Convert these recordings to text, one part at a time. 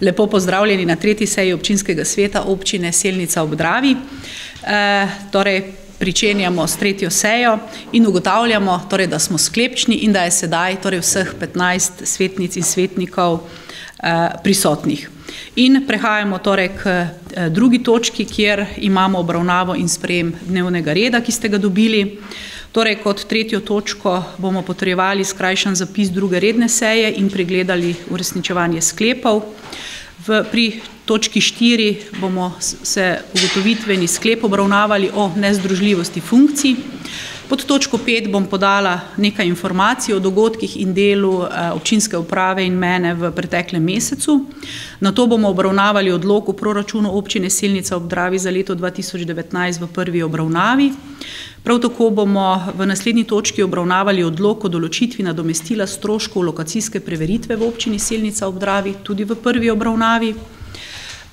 Lepo pozdravljeni na tretji seji občinskega sveta občine Selnica ob Dravi. E, torej, pričenjamo s tretjo sejo in ugotavljamo, torej, da smo sklepčni in da je sedaj torej, vseh 15 svetnic in svetnikov e, prisotnih. In prehajamo torej k e, drugi točki, kjer imamo obravnavo in sprejem dnevnega reda, ki ste ga dobili. Torej, kot tretjo točko bomo potrjevali skrajšan zapis druge redne seje in pregledali uresničevanje sklepov. V, pri točki štiri bomo se ugotovitveni sklep obravnavali o nezdružljivosti funkcij. Pod točko pet bom podala nekaj informacij o dogodkih in delu eh, občinske uprave in mene v preteklem mesecu. Na to bomo obravnavali odlog o proračunu občine Silnica ob Dravi za leto 2019 v prvi obravnavi. Prav tako bomo v naslednji točki obravnavali odlog o določitvi nadomestila stroškov lokacijske preveritve v občini Silnica ob Dravi tudi v prvi obravnavi.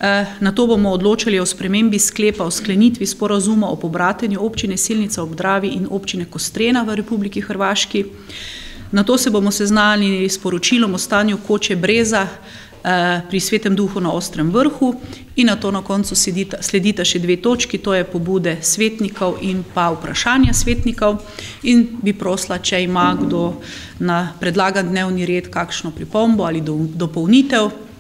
Eh, na to bomo odločali o spremembi sklepa o sklenitvi sporazuma o pobratenju občine Silnica ob Dravi in občine Kostrena v Republiki Hrvaški. Na to se bomo seznanili s poročilom o stanju koče Breza eh, pri Svetem duhu na Ostrem vrhu in na to na koncu sledita, sledita še dve točki, to je pobude svetnikov in pa vprašanja svetnikov in bi prosla, če ima kdo na predlagan dnevni red kakšno pripombo ali do, dopolnitev.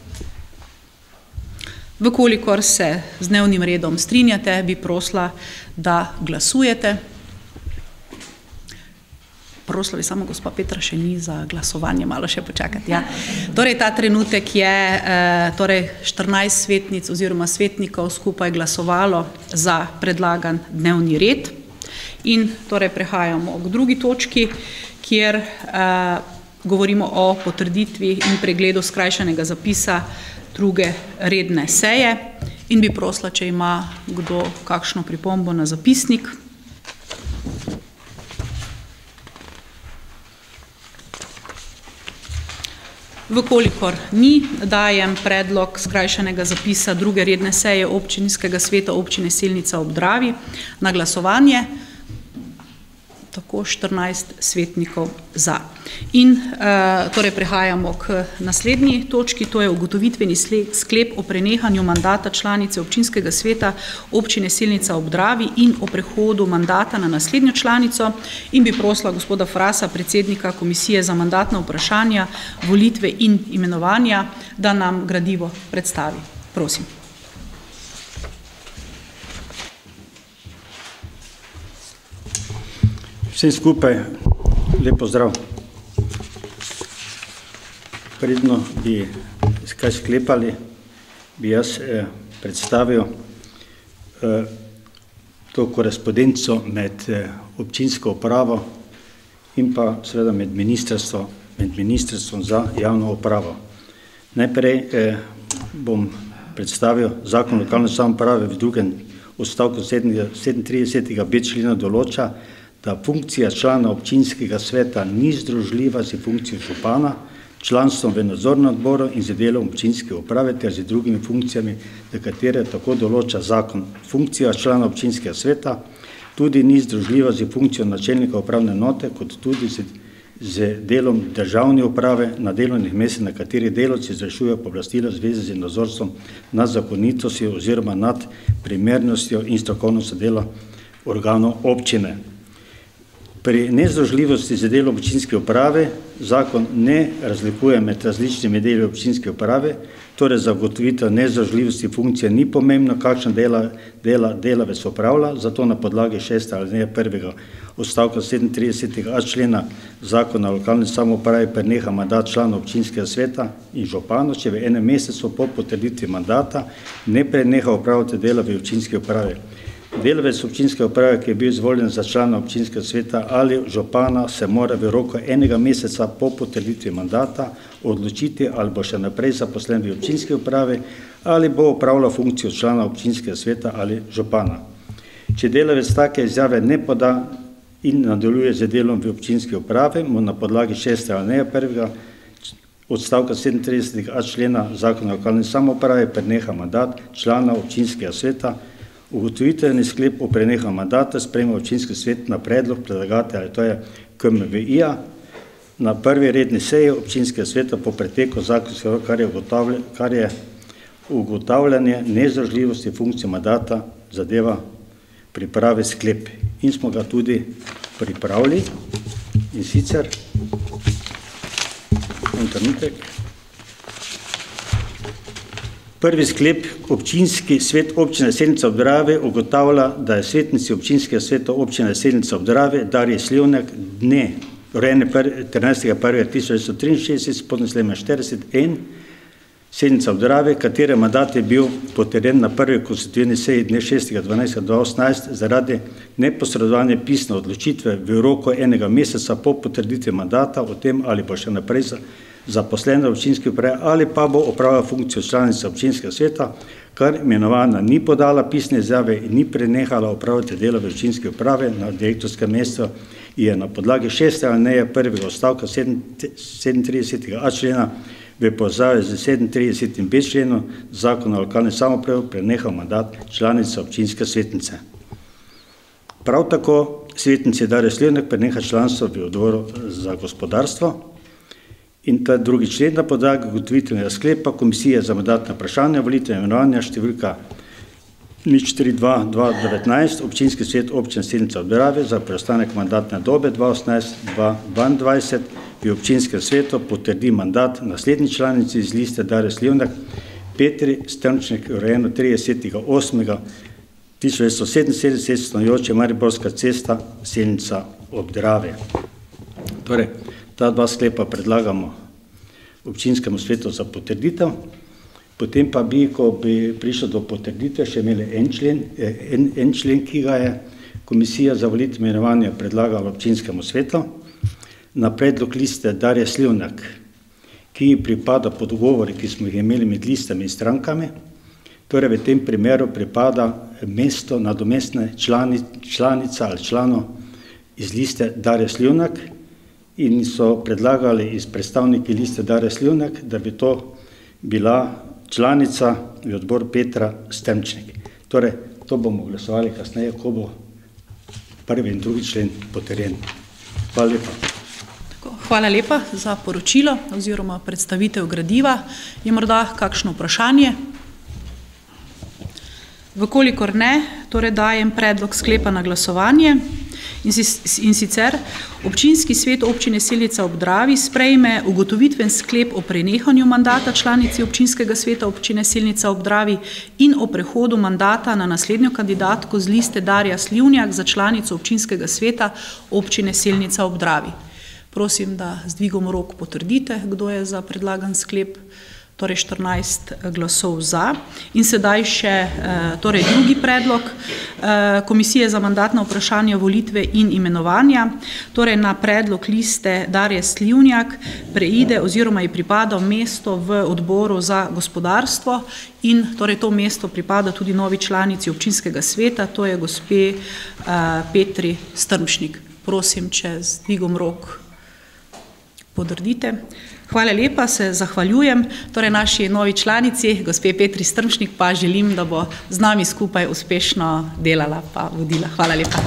Vkolikor se z dnevnim redom strinjate, bi prosila, da glasujete. Prosila bi samo gospa Petra, še ni za glasovanje, malo še počakati. Ja. Torej, ta trenutek je eh, torej 14 svetnic oziroma svetnikov skupaj glasovalo za predlagan dnevni red. In torej prehajamo k drugi točki, kjer eh, govorimo o potrditvi in pregledu skrajšanega zapisa druge redne seje in bi prosila, če ima kdo kakšno pripombo na zapisnik. Vkolikor ni, dajem predlog skrajšanega zapisa druge redne seje občinskega sveta občine Silnica ob Dravi na glasovanje tako 14 svetnikov za. In uh, torej prehajamo k naslednji točki, to je ugotovitveni sklep o prenehanju mandata članice občinskega sveta občine Silnica ob Dravi in o prehodu mandata na naslednjo članico in bi prosila gospoda Frasa, predsednika Komisije za mandatna vprašanja, volitve in imenovanja, da nam gradivo predstavi. Prosim. Vsem skupaj lepo zdrav. Predno bi kaj sklepali, bi jaz eh, predstavil eh, to korespondenco med eh, občinsko upravo in pa seveda med ministrstvo, med ministrstvom za javno upravo. Najprej eh, bom predstavil zakon lokalne samoprave v drugem odstavku 37. člena določa, da funkcija člana občinskega sveta ni združljiva z funkcijo župana, članstvom v nadzornem odboru in z delom občinske uprave ter z drugimi funkcijami, za katere tako določa zakon. Funkcija člana občinskega sveta tudi ni združljiva z funkcijo načelnika upravne note, kot tudi z, z delom državne uprave na delovnih mestih, na katerih delovci izvršujejo pooblastila v zvezi z nadzorstvom nad zakonitostjo oziroma nad primernostjo in strokovnostjo dela organov občine. Pri nezdružljivosti za delo občinske uprave zakon ne razlikuje med različnimi deli občinske uprave, torej zagotovitev nezdružljivosti funkcije ni pomembno, kakšna dela, dela delavec opravlja, zato na podlagi šesta ali ne prvega odstavka 37. člena zakona o lokalni samoupravi preneha mandat člana občinskega sveta in župano, če v enem mesecu po potrditvi mandata ne preneha upravljati dela v občinski upravi. Delavec občinske uprave, ki je bil izvoljen za člana občinskega sveta ali župana, se mora v roku enega meseca po potrditvi mandata odločiti ali bo še naprej zaposlen v občinski upravi ali bo upravljal funkcijo člana občinskega sveta ali župana. Če delavec take izjave ne poda in nadaljuje z delom v občinski upravi, mu na podlagi šestega ali ne prvega odstavka 37. člena zakona o lokalni samoupravi preneha mandat člana občinskega sveta Ugotovitveni sklep o prenehanju mandata sprejme občinski svet na predlog predlagatelja, to je KMVI-ja, na prvi redni seji občinskega sveta po preteku zakonskega, kar je, kar je ugotavljanje nezdružljivosti funkcije mandata zadeva priprave sklep. In smo ga tudi pripravili in sicer en trenutek. Prvi sklep občinski svet občine Selnica Obdrave ugotavlja, da je svetnici občinskega sveta občine Selnica Obdrave Darje Slivnek dne rojene 13.1.1963 podneslema 41 Selnica Obdrave, katere mandat je bil potrjen na prvi konstitutivni seji dne 6.12.2018 zaradi neposredovanja pisne odločitve v roku enega meseca po potrditvi mandata o tem, ali bo še naprej zaposlena v občinski upravi ali pa bo opravila funkcijo članice občinskega sveta, kar imenovana ni podala pisne izjave in ni prenehala opravljati delo v občinski upravi na direktorskem mestu je na podlagi šeste alineje prvega odstavka 37a člena v povezavi z 37 b členom zakona o lokalni samopravi prenehal mandat članice občinske svetnice. Prav tako svetnici Darje Slivnek preneha članstvo v odboru za gospodarstvo, In ta drugi člen na podlagi ugotovitvenega sklepa Komisije za mandatne vprašanja volitve imenovanja številka 042-2019 občinski svet občine Silnica Obdrave za preostanek mandatne dobe 2018-2022 v občinskem svetu potrdi mandat naslednji članici iz liste Dare Slivnak Petri Strmčnik, urejeno 30.8.1977, stanojoče Mariborska cesta Silnica Obdrave. Torej, ta dva sklepa predlagamo občinskemu svetu za potrditev, potem pa bi, ko bi prišlo do potrditve, še imeli en člen, eh, en, en člen, ki ga je Komisija za volitve imenovanja predlagala občinskemu svetu, na predlog liste Darje Slivnak, ki pripada po dogovori, ki smo jih imeli med listami in strankami, torej v tem primeru pripada mesto nadomestne člani, članica ali člano iz liste Darje Slivnak, in so predlagali iz predstavniki liste Dare Slivnek, da bi to bila članica v odbor Petra Stemčnik. Torej, to bomo glasovali kasneje, ko bo prvi in drugi člen potrjen. Hvala lepa. Hvala lepa za poročilo oziroma predstavitev gradiva. Je morda kakšno vprašanje? Vkolikor ne, torej dajem predlog sklepa na glasovanje. In, si, in sicer občinski svet občine Selica ob Dravi sprejme ugotovitven sklep o prenehanju mandata članici občinskega sveta občine Selica ob Dravi in o prehodu mandata na naslednjo kandidatko z liste Darja Slivnjak za članico občinskega sveta občine Selica ob Dravi. Prosim, da z dvigom rok potrdite, kdo je za predlagan sklep torej 14 eh, glasov za. In sedaj še eh, torej drugi predlog eh, Komisije za mandatna vprašanja volitve in imenovanja. Torej na predlog liste Darje Slivnjak preide oziroma je pripadal mesto v odboru za gospodarstvo in torej to mesto pripada tudi novi članici občinskega sveta, to je gospe Petri Strmšnik. Prosim, če z dvigom rok podrdite. Hvala lepa, se zahvaljujem. Torej naši novi članici, gospe Petri Strmšnik, pa želim, da bo z nami skupaj uspešno delala pa vodila. Hvala lepa.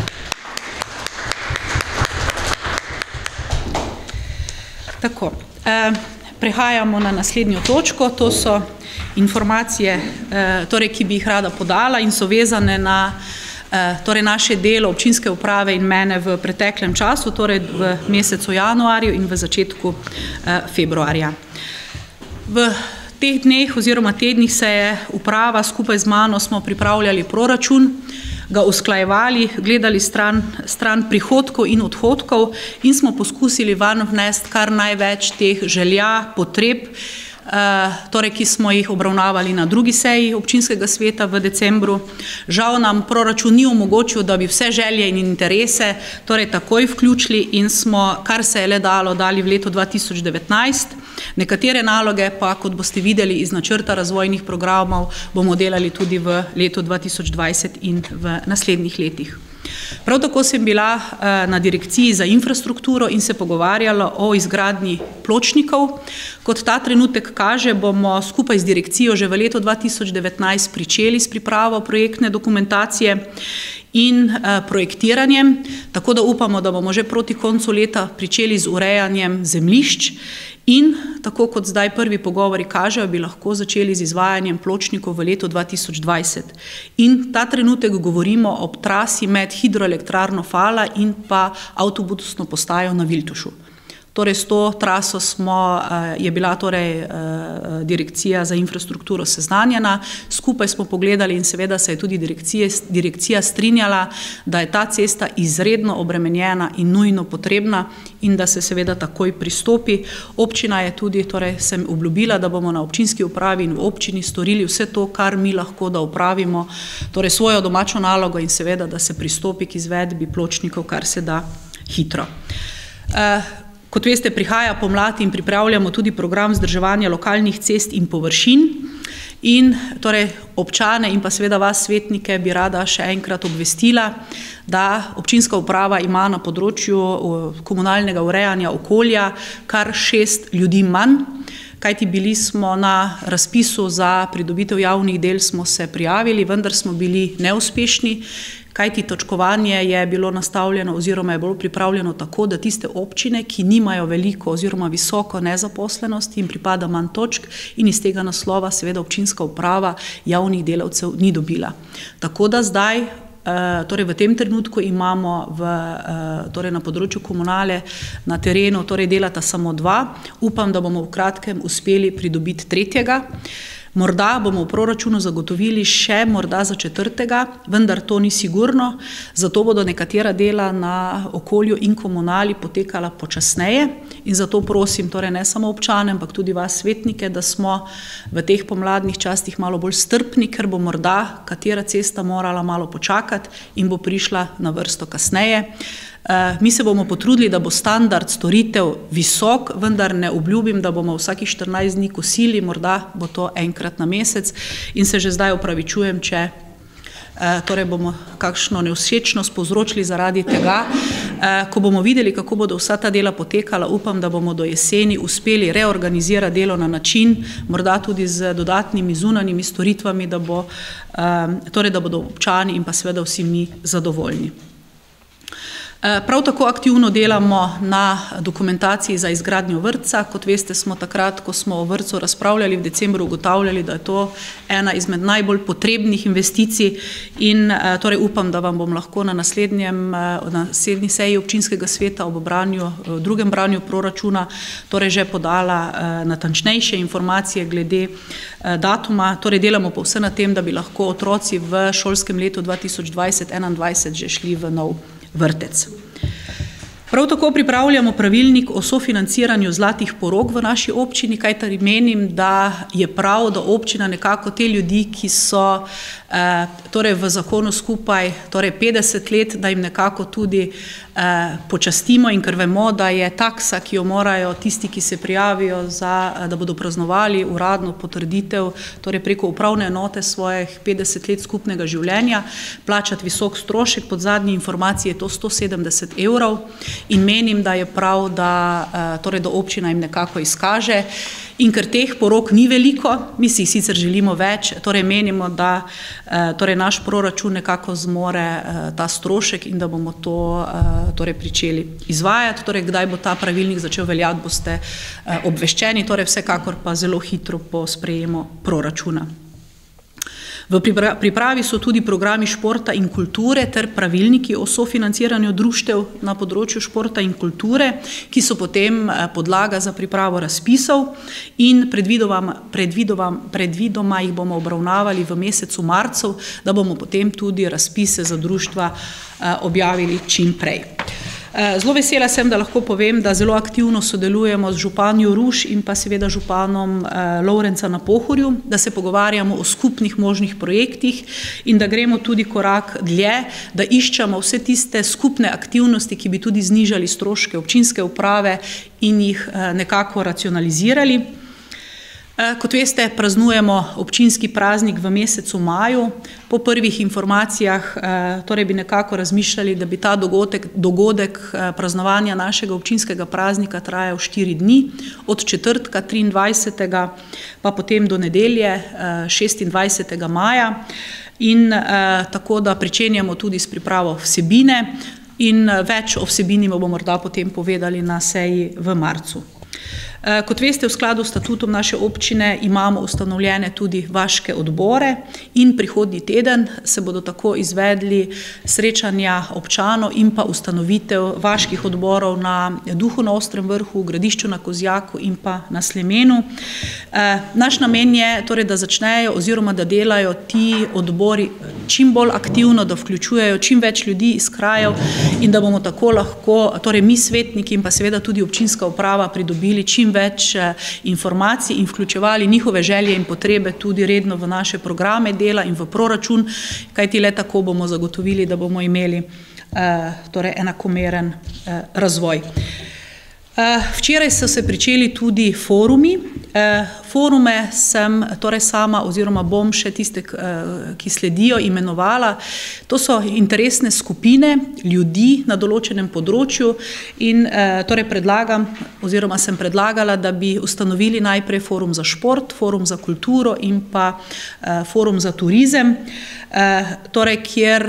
Tako, eh, prehajamo na naslednjo točko, to so informacije, eh, torej, ki bi jih rada podala in so vezane na Eh, torej naše delo občinske uprave in mene v preteklem času, torej v mesecu januarju in v začetku eh, februarja. V teh dneh oziroma tednih se je uprava skupaj z mano smo pripravljali proračun, ga usklajevali, gledali stran, stran prihodkov in odhodkov in smo poskusili van vnesti kar največ teh želja, potreb, Eh, torej, ki smo jih obravnavali na drugi seji občinskega sveta v decembru. Žal nam proračun ni omogočil, da bi vse želje in interese torej takoj vključili in smo, kar se je le dalo, dali v letu 2019. Nekatere naloge pa, kot boste videli iz načrta razvojnih programov, bomo delali tudi v letu 2020 in v naslednjih letih. Prav tako sem bila eh, na direkciji za infrastrukturo in se pogovarjala o izgradnji pločnikov. Kot ta trenutek kaže, bomo skupaj z direkcijo že v letu 2019 pričeli s pripravo projektne dokumentacije in projektiranjem, tako da upamo, da bomo že proti koncu leta pričeli z urejanjem zemljišč in tako kot zdaj prvi pogovori kažejo, bi lahko začeli z izvajanjem pločnikov v letu 2020. In ta trenutek govorimo ob trasi med hidroelektrarno Fala in pa avtobusno postajo na Viltušu. Torej, s to traso smo, je bila torej Direkcija za infrastrukturo seznanjena, skupaj smo pogledali in seveda se je tudi direkcija strinjala, da je ta cesta izredno obremenjena in nujno potrebna in da se seveda takoj pristopi. Občina je tudi, torej sem obljubila, da bomo na občinski upravi in v občini storili vse to, kar mi lahko, da opravimo torej svojo domačo nalogo in seveda, da se pristopi k izvedbi pločnikov kar se da hitro. Kot veste, prihaja pomlad in pripravljamo tudi program vzdrževanja lokalnih cest in površin. In torej občane in pa seveda vas svetnike bi rada še enkrat obvestila, da občinska uprava ima na področju komunalnega urejanja okolja kar šest ljudi manj, kajti bili smo na razpisu za pridobitev javnih del, smo se prijavili, vendar smo bili neuspešni, kajti točkovanje je bilo nastavljeno oziroma je bilo pripravljeno tako, da tiste občine, ki nimajo veliko oziroma visoko nezaposlenost, jim pripada manj točk in iz tega naslova seveda občinska uprava javnih delavcev ni dobila. Tako da zdaj, torej v tem trenutku imamo v, torej na področju komunale na terenu, torej delata samo dva, upam, da bomo v kratkem uspeli pridobiti tretjega. Morda bomo v proračunu zagotovili še morda za četrtega, vendar to ni sigurno, zato bodo nekatera dela na okolju in komunali potekala počasneje in zato prosim, torej ne samo občane, ampak tudi vas svetnike, da smo v teh pomladnih časih malo bolj strpni, ker bo morda katera cesta morala malo počakati in bo prišla na vrsto kasneje. Mi se bomo potrudili, da bo standard storitev visok, vendar ne obljubim, da bomo vsakih štirinajst dni kosili, morda bo to enkrat na mesec in se že zdaj opravičujem, če torej bomo kakšno nevšečnost povzročili zaradi tega. Ko bomo videli, kako bodo vsa ta dela potekala, upam, da bomo do jeseni uspeli reorganizirati delo na način, morda tudi z dodatnimi zunanjimi storitvami, da bo, torej da bodo občani in pa seveda vsi mi zadovoljni. Prav tako aktivno delamo na dokumentaciji za izgradnjo vrtca, kot veste, smo takrat, ko smo o vrtcu razpravljali v decembru, ugotavljali, da je to ena izmed najbolj potrebnih investicij in torej upam, da vam bom lahko na naslednjem, naslednji seji občinskega sveta ob branju, drugem branju proračuna torej že podala natančnejše informacije glede datuma, torej delamo pa vse na tem, da bi lahko otroci v šolskem letu dva tisoč dvajset-enaindvajset že šli v nov въртец. Prav tako pripravljamo pravilnik o sofinanciranju zlatih porok v naši občini, kajti menim, da je prav, da občina nekako te ljudi, ki so torej v zakonu skupaj torej petdeset let, da jim nekako tudi počastimo, in ker vemo, da je taksa, ki jo morajo tisti, ki se prijavijo za, da bodo praznovali uradno potrditev, torej preko upravne enote svojih petdeset let skupnega življenja, plačati visok strošek, po zadnji informaciji je to sto sedemdeset evrov, in menim, da je prav, da torej da občina jim nekako izkaže. In ker teh porok ni veliko, mi si jih sicer želimo več, torej menimo, da torej naš proračun nekako zmore ta strošek in da bomo to torej pričeli izvajati, torej kdaj bo ta pravilnik začel veljati, boste obveščeni, torej vsekakor pa zelo hitro po sprejemu proračuna. V pripravi so tudi programi športa in kulture ter pravilniki o sofinanciranju društev na področju športa in kulture, ki so potem podlaga za pripravo razpisov in predvidevam, predvidevam, predvidoma jih bomo obravnavali v mesecu marcu, da bomo potem tudi razpise za društva objavili čim prej. Zelo vesela sem, da lahko povem, da zelo aktivno sodelujemo z županjo Ruš in pa seveda županom Lovrenca na Pohorju, da se pogovarjamo o skupnih možnih projektih in da gremo tudi korak dlje, da iščemo vse tiste skupne aktivnosti, ki bi tudi znižali stroške občinske uprave in jih nekako racionalizirali. Kot veste, praznujemo občinski praznik v mesecu maju, po prvih informacijah torej bi nekako razmišljali, da bi ta dogodek, dogodek praznovanja našega občinskega praznika trajal štiri dni, od četrtka triindvajsetega pa potem do nedelje šestindvajsetega maja. in tako da pričenjamo tudi s pripravo vsebine in več o vsebini bomo morda potem povedali na seji v marcu. Eh, kot veste, v skladu s statutom naše občine imamo ustanovljene tudi vaške odbore in prihodnji teden se bodo tako izvedli srečanja občanov in pa ustanovitev vaških odborov na Duhu na Ostrem vrhu, Gradišču na Kozjaku in pa na Slemenu. Eh, naš namen je torej, da začnejo oziroma da delajo ti odbori čim bolj aktivno, da vključujejo čim več ljudi iz krajev in da bomo tako lahko, torej mi svetniki in pa seveda tudi občinska uprava pridobili čim več eh, informacij in vključevali njihove želje in potrebe tudi redno v naše programe dela in v proračun, kajti le tako bomo zagotovili, da bomo imeli eh, torej enakomeren eh, razvoj. Včeraj so se pričeli tudi forumi. Forume sem torej sama oziroma bom še tiste, ki sledijo, imenovala. To so interesne skupine ljudi na določenem področju in torej predlagam oziroma sem predlagala, da bi ustanovili najprej forum za šport, forum za kulturo in pa forum za turizem, torej kjer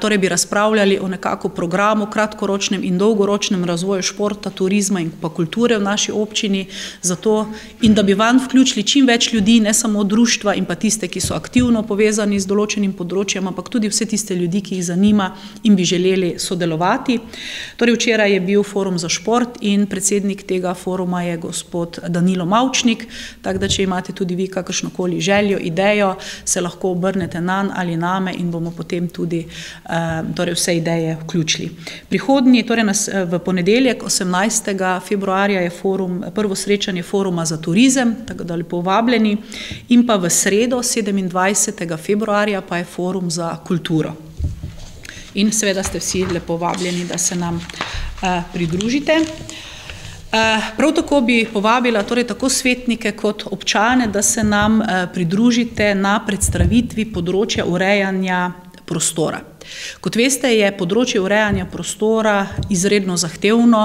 torej bi razpravljali o nekako programu kratkoročnem in dolgoročnem razvoju športa, turizma in pa kulture v naši občini zato in da bi van vključili čim več ljudi, ne samo društva in pa tiste, ki so aktivno povezani z določenim področjem, ampak tudi vse tiste ljudi, ki jih zanima in bi želeli sodelovati. Torej, včeraj je bil forum za šport in predsednik tega foruma je gospod Danilo Mavčnik, tako da če imate tudi vi kakršnokoli željo, idejo, se lahko obrnete nan ali name in bomo potem tudi torej vse ideje vključili. Prihodnji, torej nas, v ponedeljek 18. februarja je forum, prvo srečanje foruma za turizem, tako da lepo vabljeni. In pa v sredo, 27. februarja, pa je forum za kulturo. In seveda ste vsi lepo vabljeni, da se nam uh, pridružite. Uh, prav tako bi povabila torej tako svetnike kot občane, da se nam uh, pridružite na predstavitvi področja urejanja prostora. Kot veste, je področje urejanja prostora izredno zahtevno.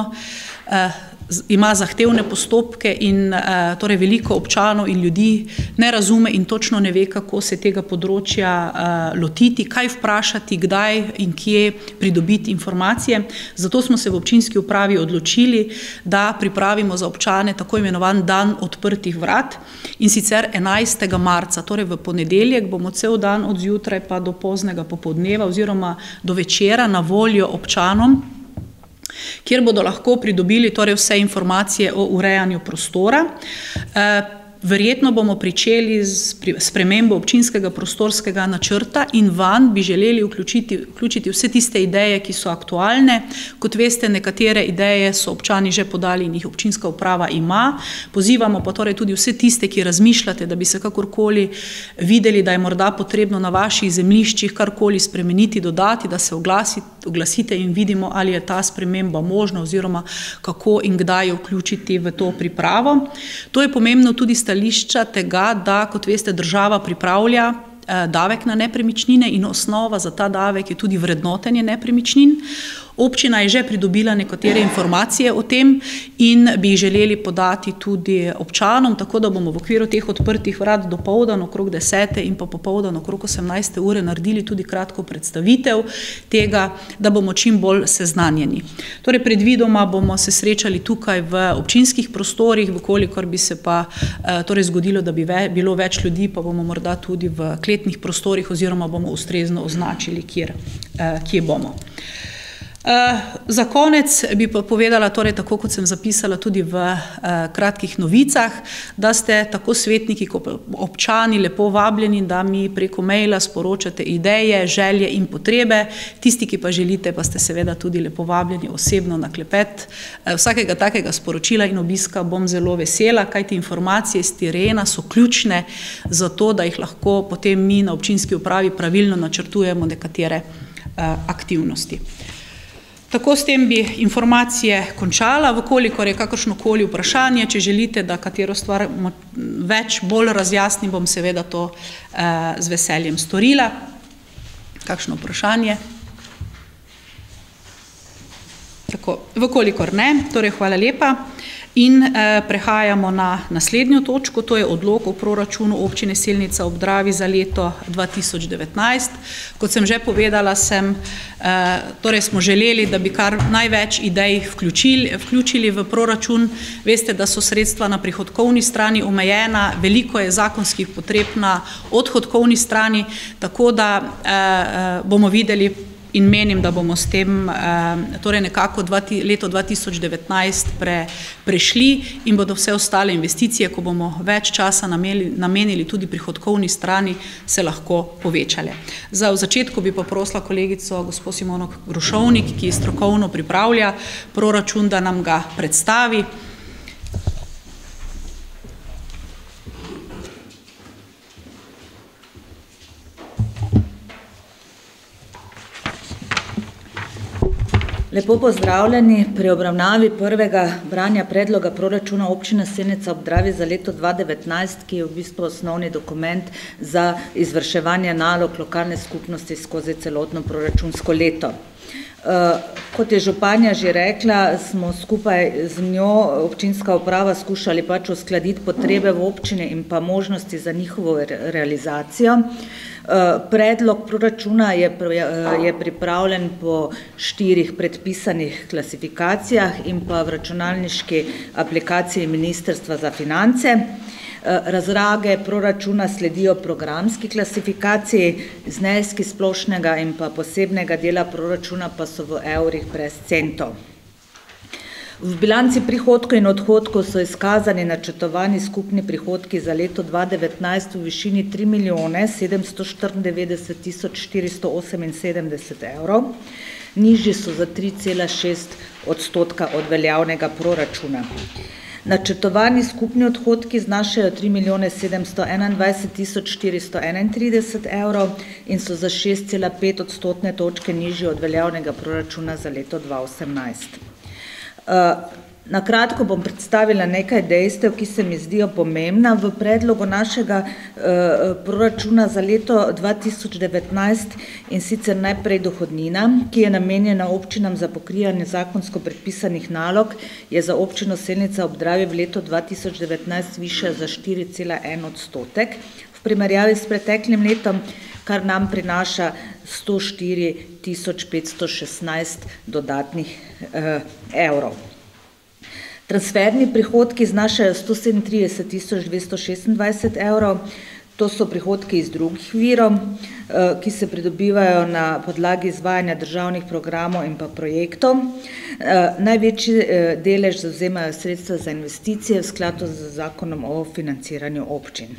Uh, ima zahtevne postopke in uh, torej veliko občanov in ljudi ne razume in točno ne ve, kako se tega področja uh, lotiti, kaj vprašati, kdaj in kje pridobiti informacije. Zato smo se v občinski upravi odločili, da pripravimo za občane tako imenovan dan odprtih vrat in sicer 11. marca, torej v ponedeljek bomo cel dan od zjutraj pa do poznega popoldneva oziroma do večera na voljo občanom kjer bodo lahko pridobili torej vse informacije o urejanju prostora. Uh, Verjetno bomo pričeli z spremembo občinskega prostorskega načrta in van bi želeli vključiti, vključiti vse tiste ideje, ki so aktualne. Kot veste, nekatere ideje so občani že podali in jih občinska uprava ima. Pozivamo pa torej tudi vse tiste, ki razmišljate, da bi se kakorkoli videli, da je morda potrebno na vaših zemljiščih karkoli spremeniti, dodati, da se oglasi, oglasite in vidimo, ali je ta sprememba možna oziroma kako in kdaj jo vključiti v to pripravo. To je pomembno tudi stališča tega, da, kot veste, država pripravlja eh, davek na nepremičnine in osnova za ta davek je tudi vrednotenje nepremičnin. Občina je že pridobila nekatere informacije o tem in bi želeli podati tudi občanom, tako da bomo v okviru teh odprtih vrat do povdan okrog 10. in pa popovdan okrog 18. ure naredili tudi kratko predstavitev tega, da bomo čim bolj seznanjeni. Torej, predvidoma bomo se srečali tukaj v občinskih prostorih, vkolikor bi se pa eh, torej zgodilo, da bi ve, bilo več ljudi, pa bomo morda tudi v kletnih prostorih oziroma bomo ustrezno označili, kjer, eh, kje bomo. Uh, za konec bi pa povedala, torej, tako kot sem zapisala tudi v uh, kratkih novicah, da ste tako svetniki kot občani lepo vabljeni, da mi preko maila sporočate ideje, želje in potrebe. Tisti, ki pa želite, pa ste seveda tudi lepo vabljeni osebno na klepet. Uh, vsakega takega sporočila in obiska bom zelo vesela, kajti informacije iz terena so ključne za to, da jih lahko potem mi na občinski upravi pravilno načrtujemo nekatere aktivnosti. Tako s tem bi informacije končala, vkolikor je kakršnokoli vprašanje, če želite, da katero stvar več bolj razjasnim, bom seveda to eh, z veseljem storila. Kakšno vprašanje? Tako, vkolikor ne, torej hvala lepa. In eh, prehajamo na naslednjo točko, to je odlog o proračunu občine Selnica ob Dravi za leto 2019. Kot sem že povedala, sem, eh, torej smo želeli, da bi kar največ idej vključili, vključili v proračun. Veste, da so sredstva na prihodkovni strani omejena, veliko je zakonskih potreb na odhodkovni strani, tako da eh, eh bomo videli in menim, da bomo s tem torej nekako leto 2019 pre, prešli in bodo vse ostale investicije, ko bomo več časa namenili, namenili tudi prihodkovni strani, se lahko povečale. Za v začetku bi poprosila kolegico gospod Simono Grušovnik, ki strokovno pripravlja proračun, da nam ga predstavi. Lepo pozdravljeni pri obravnavi prvega branja predloga proračuna občine Senica ob Dravi za leto 2019, ki je v bistvu osnovni dokument za izvrševanje nalog lokalne skupnosti skozi celotno proračunsko leto. Uh, kot je županja že rekla, smo skupaj z njo občinska uprava skušali pač uskladiti potrebe v občine in pa možnosti za njihovo re realizacijo. Predlog proračuna je, eh, je pripravljen po štirih predpisanih klasifikacijah in pa v računalniški aplikaciji Ministrstva za finance. Eh, razrage proračuna sledijo programski klasifikaciji, zneski splošnega in pa posebnega dela proračuna pa so v evrih brez centov. V bilanci prihodkov in odhodkov so izkazani načrtovani skupni prihodki za leto 2019 v višini 3 milijone 794 tisoč 478 evrov, nižji so za 3,6 odstotka od veljavnega proračuna. Načrtovani skupni odhodki znašajo 3 milijone 721 tisoč 431 evrov in so za 6,5 odstotne točke nižji od veljavnega proračuna za leto 2018. Eh, na kratko bom predstavila nekaj dejstev, ki se mi zdijo pomembna v predlogu našega uh, proračuna za leto 2019 in sicer najprej dohodnina, ki je namenjena občinam za pokrijanje zakonsko predpisanih nalog, je za občino Selnica ob Dravi v letu 2019 višja za 4,1 odstotek primerjavi s preteklim letom, kar nam prinaša 104 516 dodatnih uh, evrov. Transferni prihodki znašajo 137 226 evrov, to so prihodki iz drugih virov, uh, ki se pridobivajo na podlagi izvajanja državnih programov in pa projektov. Uh, največji uh, delež zauzemajo sredstva za investicije v skladu z zakonom o financiranju občin.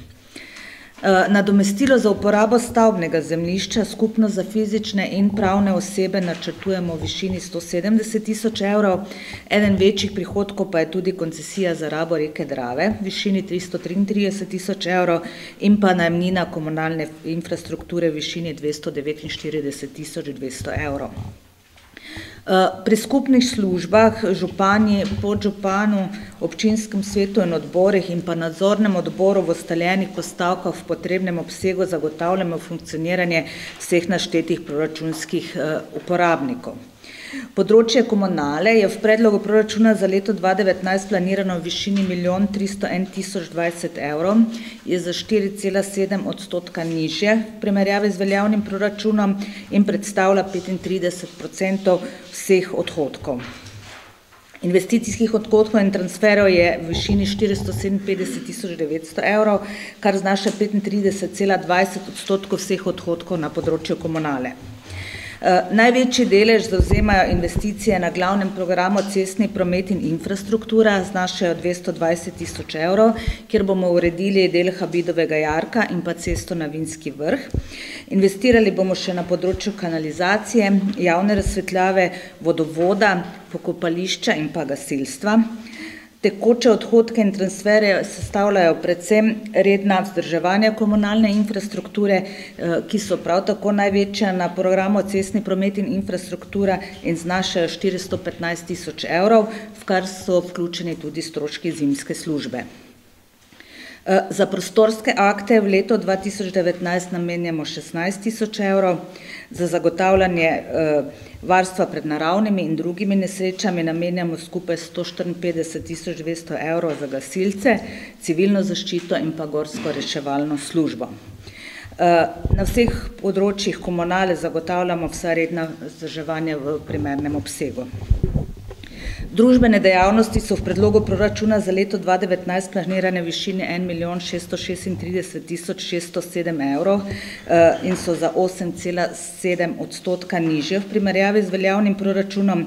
Eh, nadomestilo za uporabo stavbnega zemljišča skupno za fizične in pravne osebe načrtujemo v višini 170 tisoč evrov, eden večjih prihodkov pa je tudi koncesija za rabo reke Drave v višini 333 tisoč evrov in pa najemnina komunalne infrastrukture v višini 249 tisoč 200 evrov. Pri skupnih službah, županji, podžupanu, občinskem svetu in odborih in pa nadzornem odboru v ostaljenih postavkah v potrebnem obsegu zagotavljamo funkcioniranje vseh naštetih proračunskih eh, uporabnikov. Področje komunale je v predlogu proračuna za leto 2019 planirano v višini 1 301 020 evrov, je za 4,7 odstotka nižje v primerjavi z veljavnim proračunom in predstavlja 35 odstotkov vseh odhodkov. Investicijskih odhodkov in transferov je v višini 457 900 evrov, kar znaša 35,20 odstotkov vseh odhodkov na področju komunale. Eh, največji delež zauzemajo investicije na glavnem programu cestni promet in infrastruktura, znašajo 220 tisoč evrov, kjer bomo uredili del Habidovega jarka in pa cesto na Vinski vrh. Investirali bomo še na področju kanalizacije, javne razsvetljave, vodovoda, pokopališča in pa gasilstva. Tekoče odhodke in transfere sestavljajo predvsem redna vzdrževanja komunalne infrastrukture, eh, ki so prav tako največja na programu cestni promet in infrastruktura in znašajo 415 tisoč evrov, v kar so vključeni tudi stroški zimske službe. Za prostorske akte v letu 2019 namenjamo 16 tisoč evrov, za zagotavljanje varstva pred naravnimi in drugimi nesrečami namenjamo skupaj 154 tisoč dvesto evrov za gasilce, civilno zaščito in pa gorsko reševalno službo. Na vseh področjih komunale zagotavljamo vsa redna vzdrževanja v primernem obsegu. Družbene dejavnosti so v predlogu proračuna za leto dva devetnajst planirane v višini en milijon šeststo šestintrideset tisoč šeststo sedem evrov in so za osem cela sedem odstotka nižje v primerjavi z veljavnim proračunom,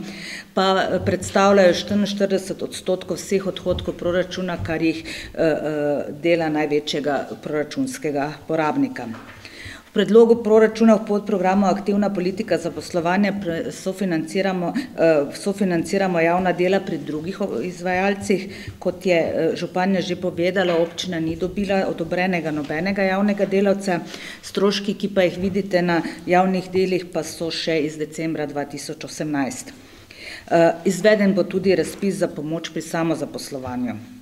pa predstavljajo štiriinštirideset odstotkov vseh odhodkov proračuna, kar jih dela največjega proračunskega porabnika. Predlogu proračuna v podprogramu Aktivna politika zaposlovanja sofinanciramo, sofinanciramo javna dela pri drugih izvajalcih, kot je županja že povedala, občina ni dobila odobrenega nobenega javnega delavca, stroški, ki pa jih vidite na javnih delih, pa so še iz decembra dva tisoč osemnajst. Izveden bo tudi razpis za pomoč pri samozaposlovanju.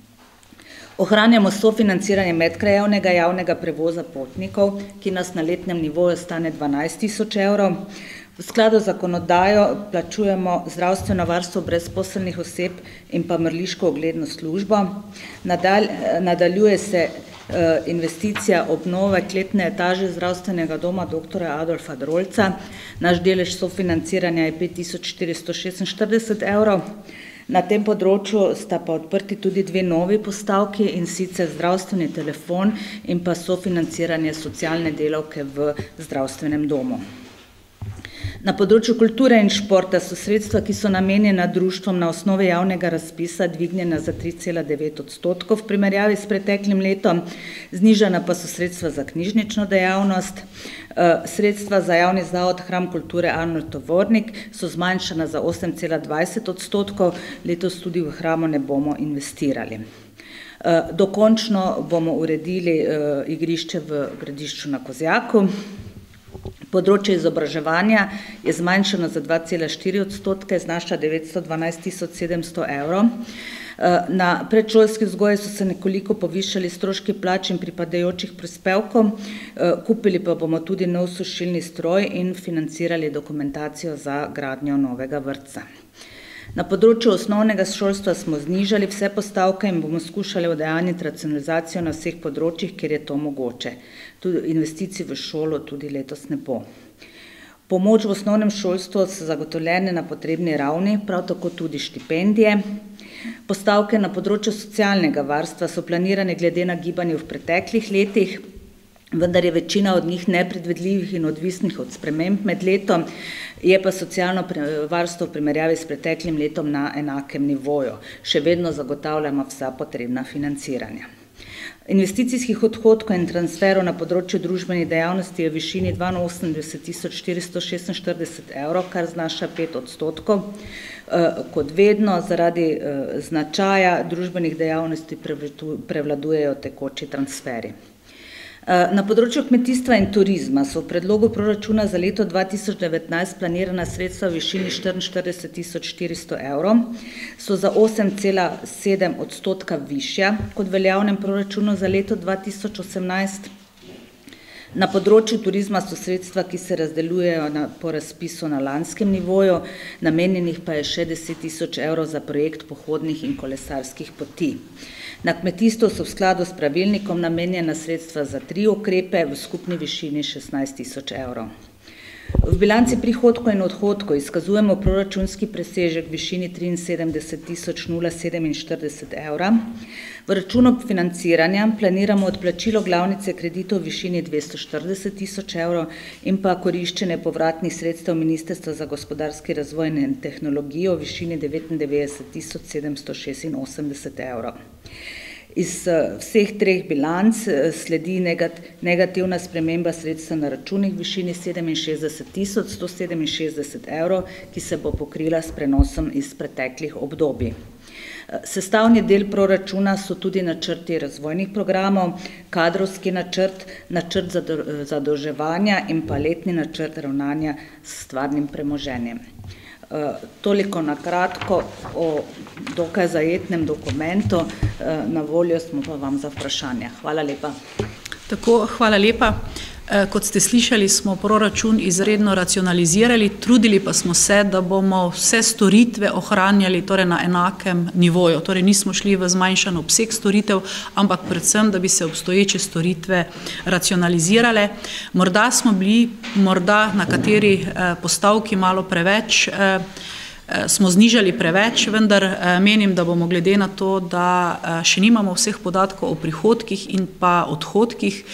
Ohranjamo sofinanciranje medkrajevnega javnega prevoza potnikov, ki nas na letnem nivoju stane dvanajst tisoč evrov. V skladu z zakonodajo plačujemo zdravstveno varstvo brezposelnih oseb in pa mrliško ogledno službo. nadaljuje se investicija obnove kletne etaže Zdravstvenega doma doktorja Adolfa Drolca, naš delež sofinanciranja je pet tisoč štiristo šestinštirideset evrov. Na tem področju sta pa odprti tudi dve novi postavki, in sicer zdravstveni telefon in pa sofinanciranje socialne delavke v zdravstvenem domu. Na področju kulture in športa so sredstva, ki so namenjena društvom na osnovi javnega razpisa, dvignjena za tri cela devet odstotkov v primerjavi s preteklim letom, znižana pa so sredstva za knjižnično dejavnost. Sredstva za javni zavod Hram kulture Arnold Tovornik so zmanjšana za osem cela dvajset odstotkov, letos tudi v hramu ne bomo investirali. Dokončno bomo uredili igrišče v Gradišču na Kozjaku. Področje izobraževanja je zmanjšano za dva cela štiri odstotke, znaša devetsto dvanajst tisoč sedemsto evrov. Na predšolski vzgoji so se nekoliko povišali stroški plač in pripadajočih prispevkov, kupili pa bomo tudi nov sušilni stroj in financirali dokumentacijo za gradnjo novega vrtca. Na področju osnovnega šolstva smo znižali vse postavke in bomo skušali udejanjiti racionalizacijo na vseh področjih, kjer je to mogoče. Tudi investicij v šolo tudi letos ne bo. Pomoč v osnovnem šolstvu so zagotovljene na potrebni ravni, prav tako tudi štipendije. Postavke na področju socialnega varstva so planirane glede na gibanje v preteklih letih, vendar je večina od njih nepredvidljivih in odvisnih od sprememb med letom, je pa socialno varstvo v primerjavi s preteklim letom na enakem nivoju. Še vedno zagotavljamo vsa potrebna financiranja. Investicijskih odhodkov in transferov na področju družbenih dejavnosti je v višini dvainosemdeset tisoč štiristo šestinštirideset evrov, kar znaša pet odstotkov. Kot vedno zaradi značaja družbenih dejavnosti prevladujejo tekoči transferji. Na področju kmetijstva in turizma so v predlogu proračuna za leto dva tisoč devetnajst planirana sredstva v višini štiriinštirideset tisoč štiristo evrov, so za osem cela sedem odstotka višja kot v veljavnem proračunu za leto dva tisoč osemnajst. Na področju turizma so sredstva, ki se razdeljujejo na po razpisu na lanskem nivoju, namenjenih pa je še deset tisoč evrov za projekt pohodnih in kolesarskih poti. Na kmetijstvu so v skladu s pravilnikom namenjena sredstva za tri ukrepe v skupni višini šestnajst tisoč evrov. V bilanci prihodkov in odhodkov izkazujemo proračunski presežek v višini triinsedemdeset tisoč nula sedeminštirideset evra. V računu financiranja planiramo odplačilo glavnice kreditov v višini dvesto štirideset tisoč evrov in pa koriščenje povratnih sredstev Ministrstva za gospodarski razvoj in tehnologijo v višini devetindevetdeset tisoč sedemsto šestinosemdeset evrov. Iz vseh treh bilanc sledi negativna sprememba sredstev na računih v višini sedeminšestdeset tisoč sto sedeminšestdeset evrov, ki se bo pokrila s prenosom iz preteklih obdobij. Sestavni del proračuna so tudi načrti razvojnih programov, kadrovski načrt, načrt zadolževanja in pa letni načrt ravnanja s stvarnim premoženjem. Toliko na kratko o dokaj zajetnem dokumentu, na voljo smo pa vam za vprašanje. Hvala lepa. Tako, hvala lepa. Kot ste slišali, smo proračun izredno racionalizirali, trudili pa smo se, da bomo vse storitve ohranjali torej na enakem nivoju. Torej nismo šli v zmanjšan obseg storitev, ampak predvsem, da bi se obstoječe storitve racionalizirale. Morda smo bili, morda na kateri postavki malo preveč smo znižali preveč, vendar menim, da bomo glede na to, da še nimamo vseh podatkov o prihodkih in pa odhodkih,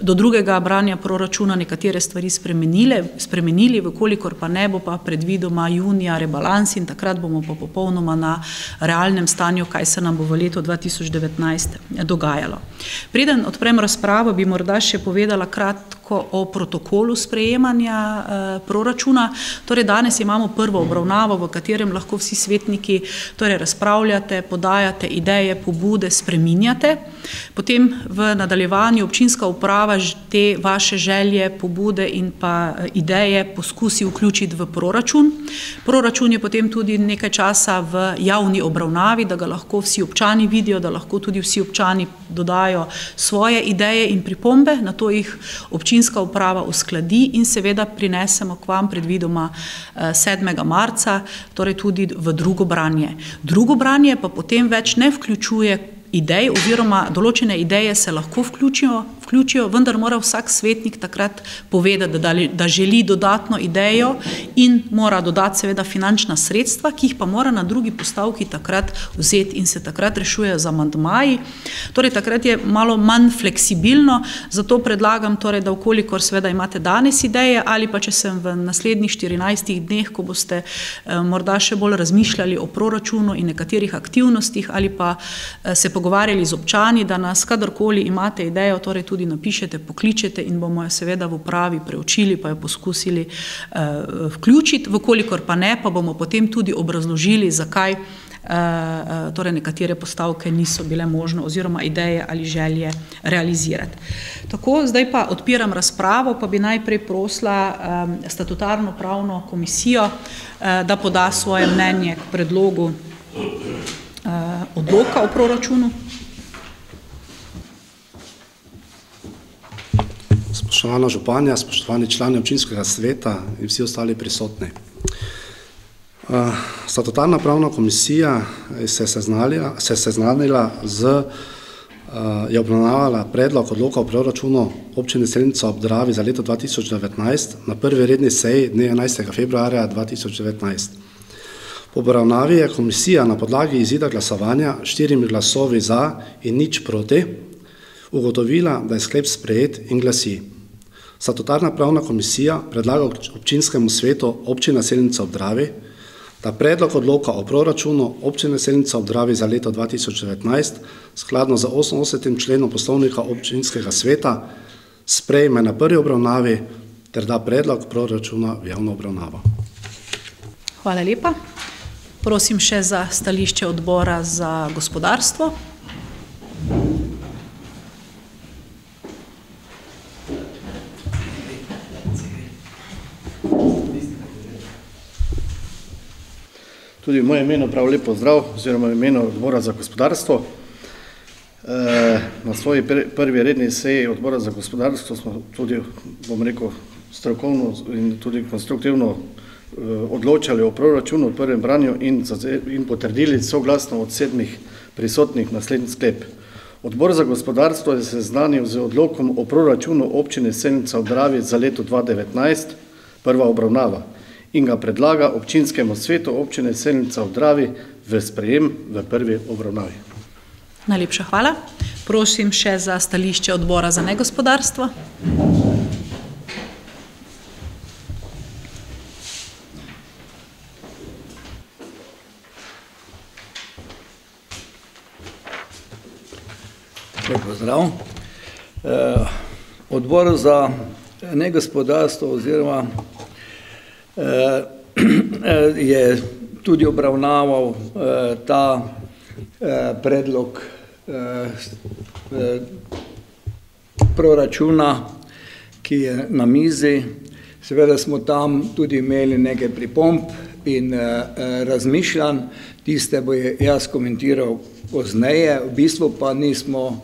do drugega branja proračuna nekatere stvari spremenili, v kolikor pa ne, bo pa predvidoma junija rebalans in takrat bomo pa popolnoma na realnem stanju, kaj se nam bo v letu dva tisoč devetnajst dogajalo. Preden odprem razpravo, bi morda še povedala kratko o protokolu sprejemanja proračuna. Torej danes imamo prvo obravnavo, v katerem lahko vsi svetniki torej razpravljate, podajate ideje, pobude, spreminjate. Potem v nadaljevanju občinska uprava te vaše želje, pobude in pa ideje poskusi vključiti v proračun. Proračun je potem tudi nekaj časa v javni obravnavi, da ga lahko vsi občani vidijo, da lahko tudi vsi občani dodajo svoje ideje in pripombe, nato jih občinska uprava uskladi in seveda prinesemo k vam predvidoma sedmega marca, torej tudi v drugo branje. Drugo branje pa potem več ne vključuje idej oziroma določene ideje se lahko vključijo, vključijo, vendar mora vsak svetnik takrat povedati, da da želi dodatno idejo in mora dodati seveda finančna sredstva, ki jih pa mora na drugi postavki takrat vzeti in se takrat rešujejo z amandmaji. Torej takrat je malo manj fleksibilno, zato predlagam torej, da v kolikor seveda imate danes ideje ali pa če se v naslednjih štirinajstih dneh, ko boste morda še bolj razmišljali o proračunu in nekaterih aktivnostih ali pa se pogovarjali z občani, da nas kadarkoli imate idejo, torej tudi napišete, pokličete in bomo jo seveda v upravi preučili pa jo poskusili vključiti, v kolikor pa ne, pa bomo potem tudi obrazložili, zakaj torej nekatere postavke niso bile možne oziroma ideje ali želje realizirati. Tako, zdaj pa odpiram razpravo, pa bi najprej prosila statutarno-pravno komisijo, da poda svoje mnenje k predlogu odloka o proračunu. Spoštovana županja, spoštovani člani občinskega sveta in vsi ostali prisotni. Statutarno-pravna komisija se je seznanila, se je seznanila z, je obravnavala predlog odloka o proračunu Občine Selnica ob Dravi za leto dva tisoč devetnajst na prvi redni seji dne enajstega februarja dva tisoč devetnajst. Po obravnavi je komisija na podlagi izida glasovanja štirimi glasovi za in nič proti ugotovila, da je sklep sprejet in glasi: Statutarno-pravna komisija predlaga občinskemu svetu Občine Selnica ob Dravi, da predlog odloka o proračunu Občine Selnica ob Dravi za leto dva tisoč devetnajst skladno z oseminosemdesetim členom Poslovnika Občinskega sveta sprejme na prvi obravnavi ter da predlog proračuna v javno obravnavo. Hvala lepa. Prosim še za stališče Odbora za gospodarstvo. Tudi v mojem imenu prav lep pozdrav oziroma v imenu Odbora za gospodarstvo. Na svoji prvi redni seji Odbora za gospodarstvo smo tudi, bom rekel, strokovno in tudi konstruktivno odločali o proračunu v prvem branju in in potrdili soglasno od sedmih prisotnih naslednji sklep: Odbor za gospodarstvo je seznanil z odlokom o proračunu Občine Selnica ob Dravi za leto dva devetnajst, prva obravnava, in ga predlaga občinskemu svetu Občine Selnica ob Dravi v sprejem v prvi obravnavi. Najlepša hvala. Prosim še za stališče Odbora za negospodarstvo. Lep pozdrav. Odbor za negospodarstvo oziroma je tudi obravnaval ta predlog proračuna, ki je na mizi. Seveda smo tam tudi imeli nekaj pripomb in razmišljanj, tiste bo jaz komentiral pozneje, v bistvu pa nismo,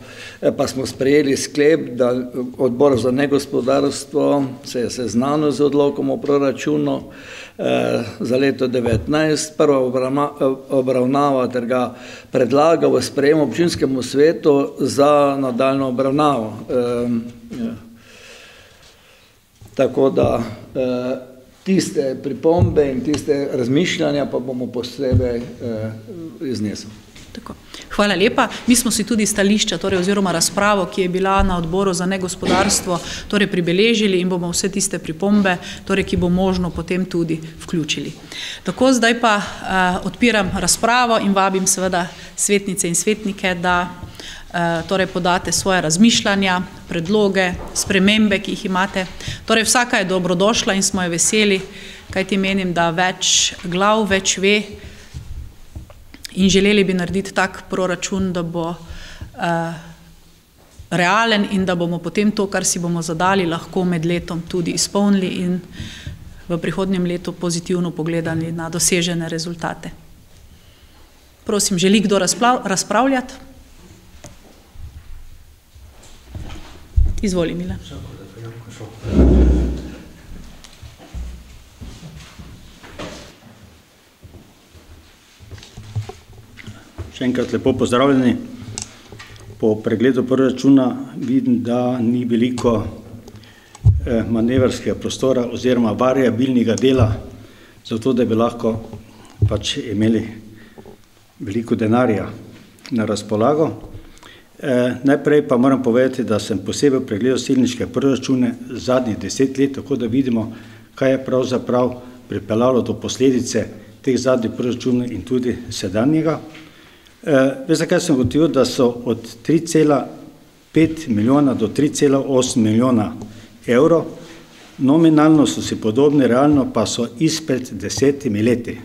pa smo sprejeli sklep, da odbor za negospodarstvo se je seznanil z odlokom o proračunu za leto 2019, prva obravnava ter ga predlaga v sprejem občinskemu svetu za nadaljno obravnavo. Tako da tiste pripombe in tiste razmišljanja pa bomo posebej iznesli. Tako. Hvala lepa. Mi smo si tudi stališča, torej oziroma razpravo, ki je bila na odboru za negospodarstvo, torej pribeležili in bomo vse tiste pripombe, torej ki bo možno potem tudi vključili. Tako, zdaj pa uh, odpiram razpravo in vabim seveda svetnice in svetnike, da uh, torej podate svoje razmišljanja, predloge, spremembe, ki jih imate. Torej vsaka je dobrodošla in smo je veseli, kajti menim, da več glav, več ve, in želeli bi narediti tak proračun, da bo uh, realen in da bomo potem to, kar si bomo zadali, lahko med letom tudi izpolnili in v prihodnjem letu pozitivno pogledali na dosežene rezultate. Prosim, želi kdo razpravljati? Izvoli, Mila. Še enkrat lepo pozdravljeni. Po pregledu proračuna vidim, da ni veliko manevrskega prostora oziroma variabilnega dela, zato da bi lahko pač imeli veliko denarja na razpolago. Najprej pa moram povedati, da sem posebej pregledal silniške proračune zadnjih deset let, tako da vidimo, kaj je pravzaprav pripeljalo do posledice teh zadnjih proračunov in tudi sedanjega. Veste, zakaj sem ugotovil, da so od tri cela pet milijona do tri cela osem milijona evrov, nominalno so si podobni, realno pa so izpred desetimi leti.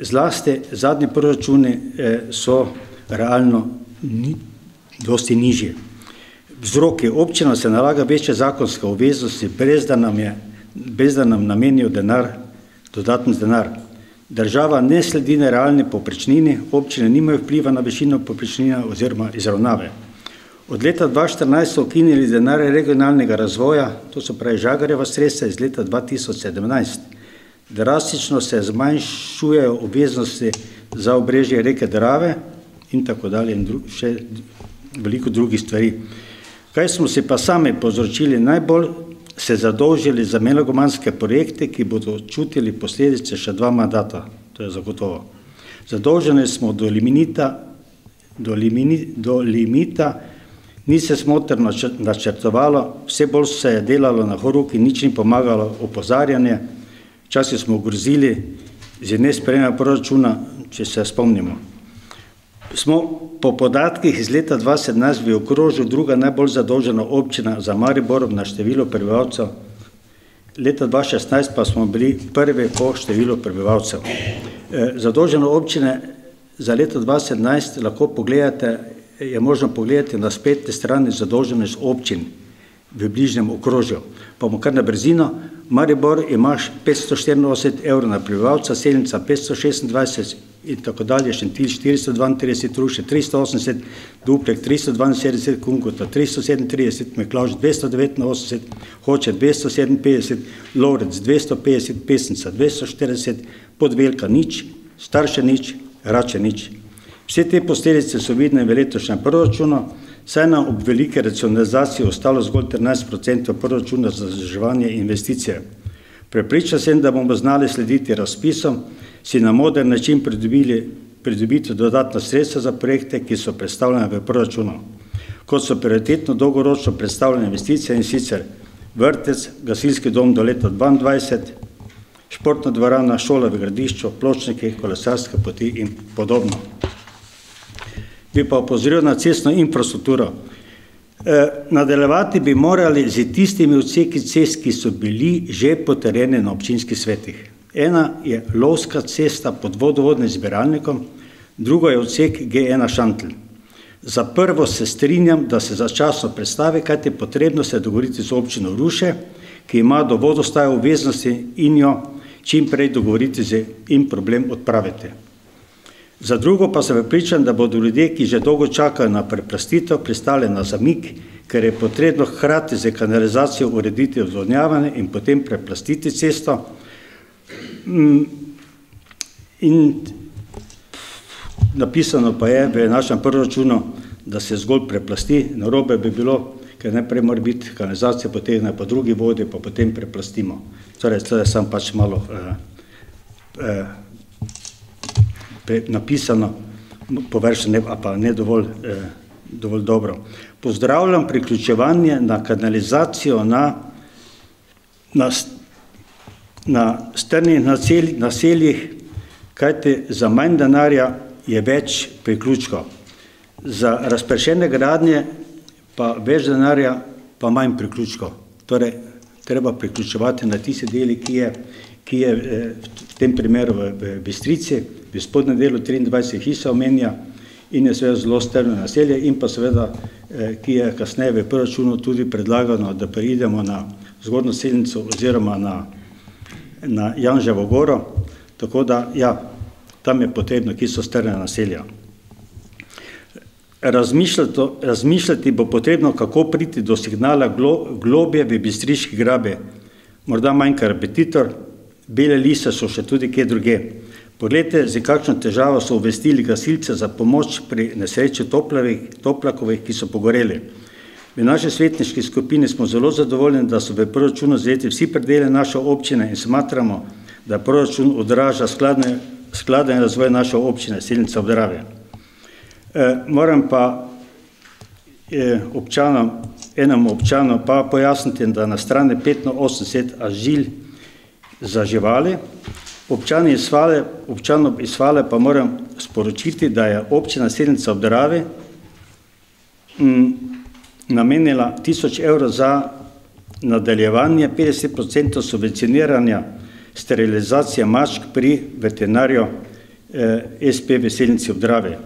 Zlasti zadnji proračuni so realno dosti nižji. Vzrok je, občinam se nalaga večje zakonske obveznosti, brez da nam je, brez da nam namenijo denar, dodaten denar. Država ne sledi nerealni povprečnini, občine nimajo vpliva na višino povprečnine oziroma izravnave. Od leta dva štirinajst so ukinili denar regionalnega razvoja, to se pravi Žagarjeva sredstva iz leta dva tisoč sedemnajst. Drastično se zmanjšujejo obveznosti za obrežje reke Drave in tako dalje in še veliko drugih stvari. Kaj smo si pa sami povzročili najbolj, se zadolžili za megalomanske projekte, ki bodo čutili posledice še dva mandata, to je zagotovo. Zadolženi smo do liminita, do do limita, ni se smotrno načrtovalo, vse bolj se je delalo na horuk in nič ni pomagalo opozarjanje, včasih smo grozili z nesprejemom proračuna, če se spomnimo. Smo po podatkih iz leta dva sedemnajst v okrožju druga najbolj zadolžena občina za Maribor na število prebivalcev, leta dva šestnajst pa smo bili prvi po številu prebivalcev. Zadolžene občine za leto dva sedemnajst lahko pogledate, je možno pogledati na spletni strani zadolženost občin v bližnjem okrožju. Pa bom kar na brzino, Maribor imaš petsto štiriinosemdeset evrov na prebivalca, Selnica petsto šestindvajset in tako dalje, Šentilj štiristo dvaintrideset, Ruše tristo osemdeset, Duplek tristo dvainsedemdeset, Kungota tristo sedemintrideset, Miklavž dvesto devetinosemdeset, Hoče dvesto sedeminpetdeset, Lovrec dvesto petdeset, Pesnica dvesto štirideset, Podvelka nič, Starše nič, Rače nič. Vse te posledice so vidne v letošnjem proračunu, saj nam ob veliki racionalizaciji ostalo zgolj trinajst procentov proračuna za vzdrževanje investicije. Prepričan sem, da bomo znali slediti razpisom, si na moder način pridobili, pridobiti dodatna sredstva za projekte, ki so predstavljene v proračunu. Kot so prioritetno dolgoročno predstavljene investicije, in sicer vrtec, gasilski dom do leta dvaindvajset, športna dvorana, šola v Gradišču, pločniki, kolesarske poti in podobno. Bi pa opozoril na cestno infrastrukturo. Nadaljevati bi morali s tistimi odseki cest, ki so bili že potrjeni na občinskih svetih. Ena je lovska cesta pod vodovodnim zbiralnikom, druga je odsek Gena Šantl. Za prvo se strinjam, da se začasno prestavi, kajti potrebno se je dogovoriti z občino Ruše, ki ima do vodostaja obveznosti in jo čim prej dogovoriti in problem odpraviti. Za drugo pa sem pripričan, da bodo ljudje, ki že dolgo čakajo na preplastitev, pristali na zamik, ker je potrebno hkrati z kanalizacijo urediti odvodnjavanje in potem preplastiti cesto. Mm, in napisano pa je v našem proračunu, da se zgolj preplasti, narobe bi bilo, ker najprej mora biti kanalizacija, potem pa drugi vodi, pa potem preplastimo. Torej, to je sam pač malo eh, eh, napisano, površno ne, pa ne dovolj, eh, dovolj dobro. Pozdravljam priključevanje na kanalizacijo na, na, na strnih naseljih, naseljih, kajte za manj denarja je več priključkov. Za razpršene gradnje pa več denarja, pa manj priključkov. Torej, treba priključevati na tiste deli, ki je, ki je eh, v tem primeru v, Bistrici, v spodnjem delu 23 hiša omenja in je seveda zelo strno naselje in pa seveda, eh, ki je kasneje v proračunu tudi predlagano, da preidemo na zgodno selnico oziroma na, na Janževo goro, tako da ja, tam je potrebno, ki so strne naselja. Razmišljati, razmišljati bo potrebno, kako priti do signala glo, globje v bistriški grabe. Morda manjka repetitor, bele lise so še tudi kje druge. Poglejte, za kakšno težavo so uvestili gasilce za pomoč pri nesreči toplakovih, ki so pogoreli. V naši svetniški skupini smo zelo zadovoljni, da so v proračunu zajeti vsi predele naše občine in smatramo, da proračun odraža skladen razvoj naše občine, Silnica obdrave. E, moram pa e, občanom, enemu občanu pa pojasniti, da na strani 85 ažil za živali, občani iz Svale, občanom iz Svale pa moram sporočiti, da je občina Silnica obdrave m, namenila 1000 evrov za nadaljevanje 50% subvencioniranja sterilizacije mačk pri veterinarju eh, SP Veselnici obdrave.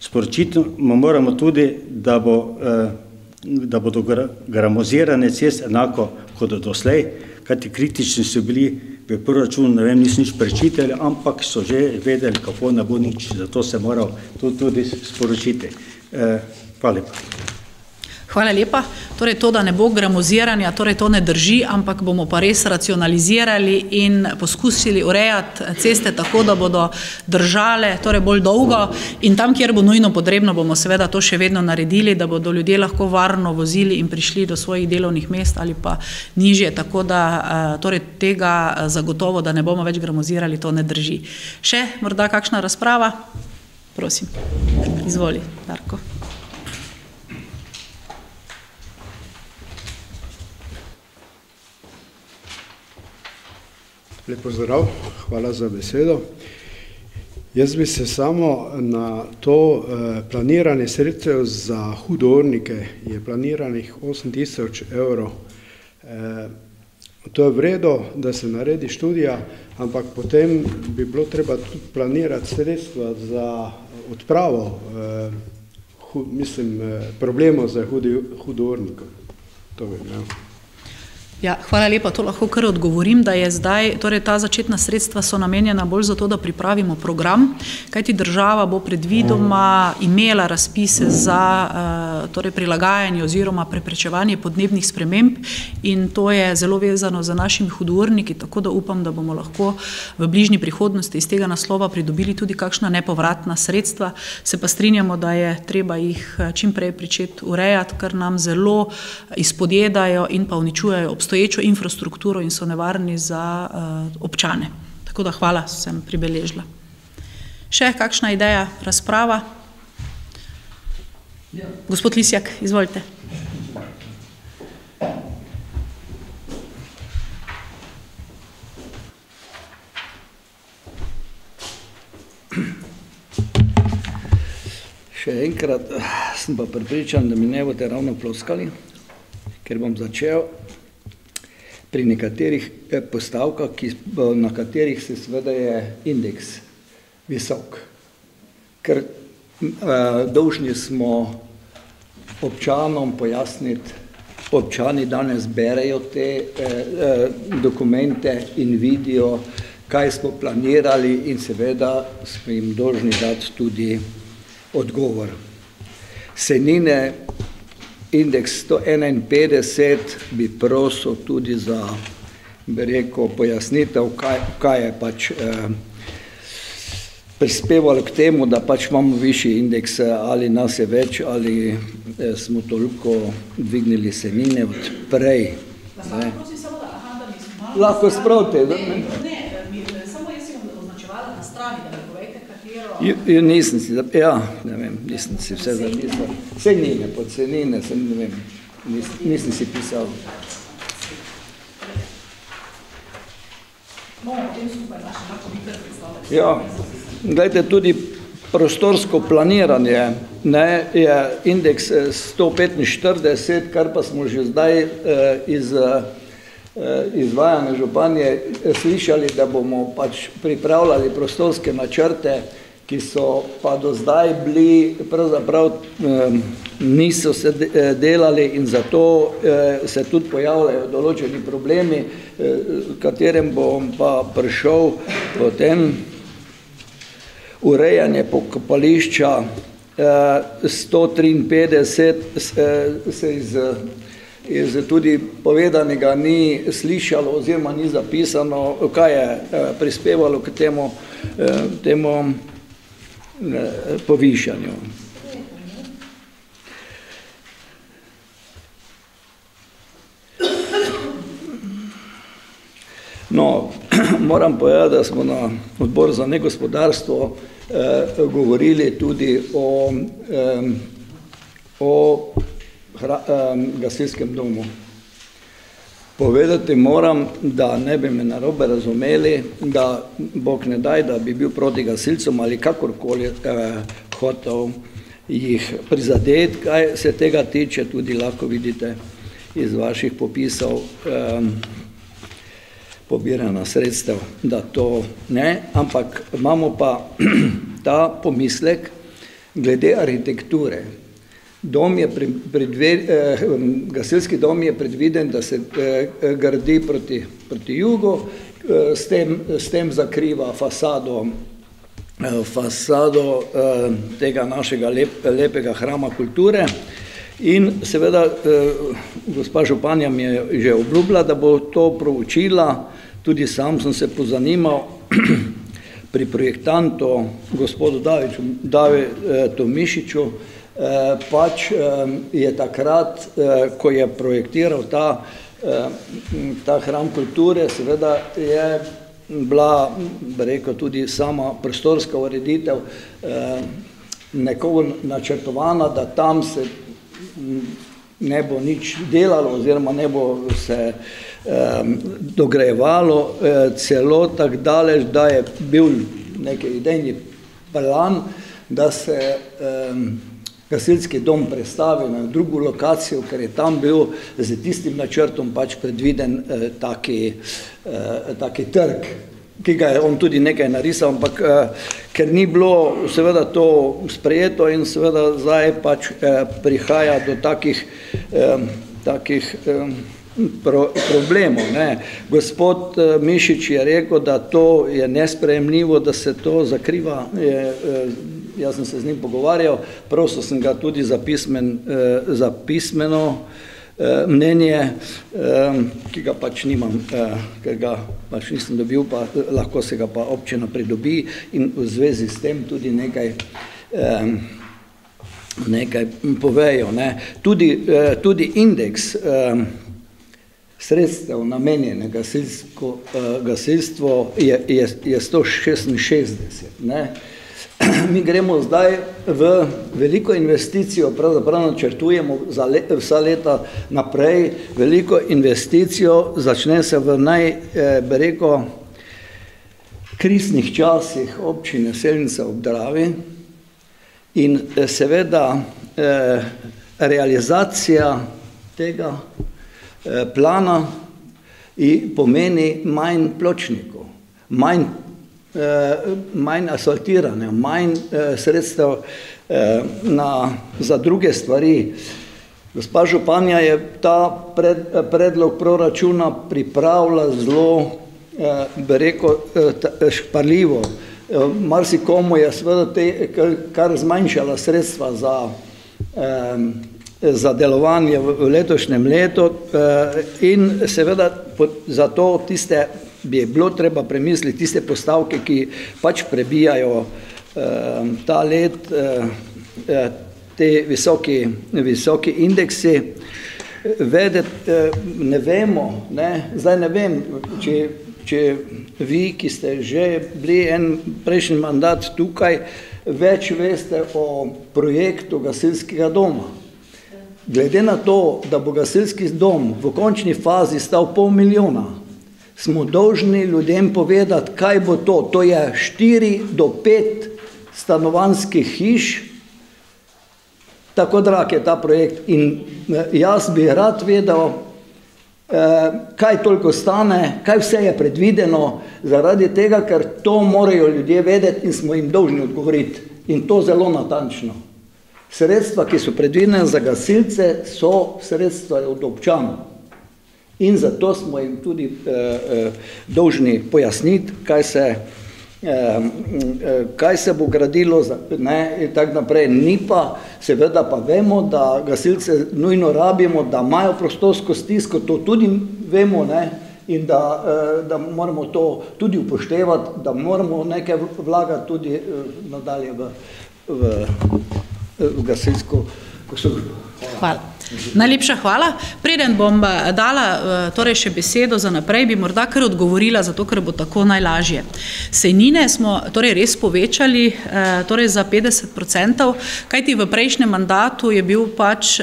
Sporočiti moramo tudi, da, bo, eh, da bodo gramozirane cest enako kot doslej, kajti kritični so bili v proračunu, ne vem, niso nič prečitali, ampak so že vedeli, kako ne bo nič, zato se moral to tudi sporočiti. Eh, hvala lepa. Hvala lepa. Torej, to, da ne bo gramoziranja, torej to ne drži, ampak bomo pa res racionalizirali in poskusili urejati ceste tako, da bodo držale torej bolj dolgo in tam, kjer bo nujno potrebno, bomo seveda to še vedno naredili, da bodo ljudje lahko varno vozili in prišli do svojih delovnih mest ali pa nižje, tako da eh, torej tega eh, zagotovo, da ne bomo več gramozirali, to ne drži. Še morda kakšna razprava? Prosim, izvoli, Darko. Lepo zdrav, hvala za besedo. Jaz bi se samo na to eh, planiranje sredstev za hudornike, je planiranih 8000 evrov. Eh, to je vredo, da se naredi študija, ampak potem bi bilo treba tudi planirati sredstva za odpravo eh, hu, mislim, eh, problemov za hudornikov. To bi imel. Ja, hvala lepa, to lahko kar odgovorim, da je zdaj, torej ta začetna sredstva so namenjena bolj za to, da pripravimo program, kajti država bo predvidoma imela razpise za uh, torej prilagajanje oziroma preprečevanje podnebnih sprememb in to je zelo vezano za našimi hudorniki, tako da upam, da bomo lahko v bližnji prihodnosti iz tega naslova pridobili tudi kakšna nepovratna sredstva, se pa strinjamo, da je treba jih eh, čim prej pričeti urejati, ker nam zelo izpodjedajo in pa uničujejo obstoječe obstoječo infrastrukturo in so nevarni za uh, občane. Tako da hvala, sem pribeležila. Še kakšna ideja, razprava? Ja. Gospod Lisjak, izvolite. Še enkrat sem pa pripričan, da mi ne boste ravno ploskali, ker bom začel pri nekaterih eh, postavkah, ki, na katerih se seveda je indeks visok. Ker uh, dolžni smo občanom pojasniti, občani danes berejo te uh, uh, dokumente in vidijo, kaj smo planirali in seveda smo jim dolžni dati tudi odgovor. Senine, indeks 151 bi prosil tudi za, bi rekel, pojasnitev, kaj, kaj je pač eh, prispevalo k temu, da pač imamo višji indeks, ali nas je več, ali eh, smo toliko dvignili senine od prej. Ne. Lahko spravite. Ne, ne, ne, samo jaz si bom označevala na strani, da mi povejte, Jo, jo nisem si, ja, ne vem, nisem si vse zapisal. Senine, podcenine, sem, ne vem, nisem, nisem si pisal. Ja, gledajte, tudi prostorsko planiranje ne, je indeks 145, kar pa smo že zdaj eh, iz eh, izvajanja županje slišali, da bomo pač pripravljali prostorske načrte, ki so pa do zdaj bili, pravzaprav eh, niso se de, delali in zato eh, se tudi pojavljajo določeni problemi, eh, katerem bom pa prišel potem. Urejanje pokopališča eh, 153 eh, se iz, iz tudi povedanega ni slišalo oziroma ni zapisano, kaj je eh, prispevalo k temu, eh, temu eh, povišanju. No, moram povedati, da smo na odboru za negospodarstvo eh, govorili tudi o, eh, o hra, eh, gasilskem domu. Povedati moram, da ne bi me narobe razumeli, da Bog ne daj, da bi bil proti gasilcem ali kakorkoli eh, hotel jih prizadeti, kaj se tega tiče, tudi lahko vidite iz vaših popisov. Eh, pobirana sredstev, da to ne, ampak imamo pa ta pomislek glede arhitekture. Dom je predve, eh, gasilski dom je predviden, da se eh, gradi proti, proti jugu, eh, s, tem, s tem zakriva fasado, eh, fasado eh, tega našega lep, lepega hrama kulture. In seveda, eh, gospa županja mi je že obljubila, da bo to proučila, tudi sam sem se pozanimal pri projektantu, gospodu Davidu Mišiču, eh, pač je takrat, eh, ko je projektiral ta, ta hram kulture, seveda je bila, bi rekel, tudi sama prostorska ureditev nekogo načrtovana, da tam se ne bo nič delalo oziroma ne bo se eh, dograjevalo eh, celo tako daleč, da je bil neki idejni plan, da se eh, gasilski dom prestavi na drugo lokacijo, ker je tam bil z tistim načrtom pač predviden eh, taki, eh, taki trg, ki ga je on tudi nekaj narisal, ampak eh, ker ni bilo seveda to sprejeto in seveda zdaj pač eh, prihaja do takih, eh, takih eh, pro, problemov. Ne. Gospod eh, Mišič je rekel, da to je nesprejemljivo, da se to zakriva. Je, eh, jaz sem se z njim pogovarjal, prosil sem ga tudi za, pismen, eh, za pismeno eh, mnenje, eh, ki ga pač nimam, eh, ker ga pač nisem dobil, pa eh, lahko se ga pa občina pridobi in v zvezi s tem tudi nekaj eh, nekaj povejo. Ne. Tudi, eh, tudi indeks eh, sredstev namenjene gasilsko, eh, gasilstvo je, je, je 166. Ne. Mi gremo zdaj v veliko investicijo, pravzaprav načrtujemo za le, vsa leta naprej, veliko investicijo, začne se v naj, eh, bi rekel, krisnih časih občine Selnica ob Dravi. In eh, seveda eh, realizacija tega eh, plana pomeni manj pločnikov, manj manj asfaltirane, manj eh, sredstev eh, na, za druge stvari. Gospa Županja je ta pred, predlog proračuna pripravila zelo, bi rekel, šparljivo. Marsikomu je seveda te, kar zmanjšala sredstva za, za delovanje v letošnjem letu in seveda zato tiste bi bilo treba premisliti tiste postavke, ki pač prebijajo ta let, te visoki, visoki indeksi vedeti, eh, ne vemo, ne, zdaj ne vem, če, če vi, ki ste že bili en prejšnji mandat tukaj, več veste o projektu gasilskega doma. Glede na to, da bo gasilski dom v končni fazi stal pol milijona, smo dolžni ljudem povedati, kaj bo to. To je štiri do pet stanovanskih hiš, tako drag je ta projekt in eh, jaz bi rad vedel, eh, kaj toliko stane, kaj vse je predvideno, zaradi tega, ker to morajo ljudje vedeti in smo jim dolžni odgovoriti in to zelo natančno. Sredstva, ki so predvidene za gasilce, so sredstva od občanov. In zato smo jim tudi eh, eh, dolžni pojasniti, kaj se eh, kaj se bo gradilo ne, in tako naprej. Ni pa, seveda pa vemo, da gasilce nujno rabimo, da imajo prostorsko stisko, to tudi vemo ne, in da, e, da moramo to tudi upoštevati, da moramo nekaj vlagati tudi e, nadalje v, v, v gasilsko službo. Hvala. Hvala. Najlepša hvala. Preden bom eh, dala eh, torej še besedo za naprej, bi morda kar odgovorila, zato ker bo tako najlažje. Sejnine smo torej res povečali eh, torej za 50%, kajti v prejšnjem mandatu je bil pač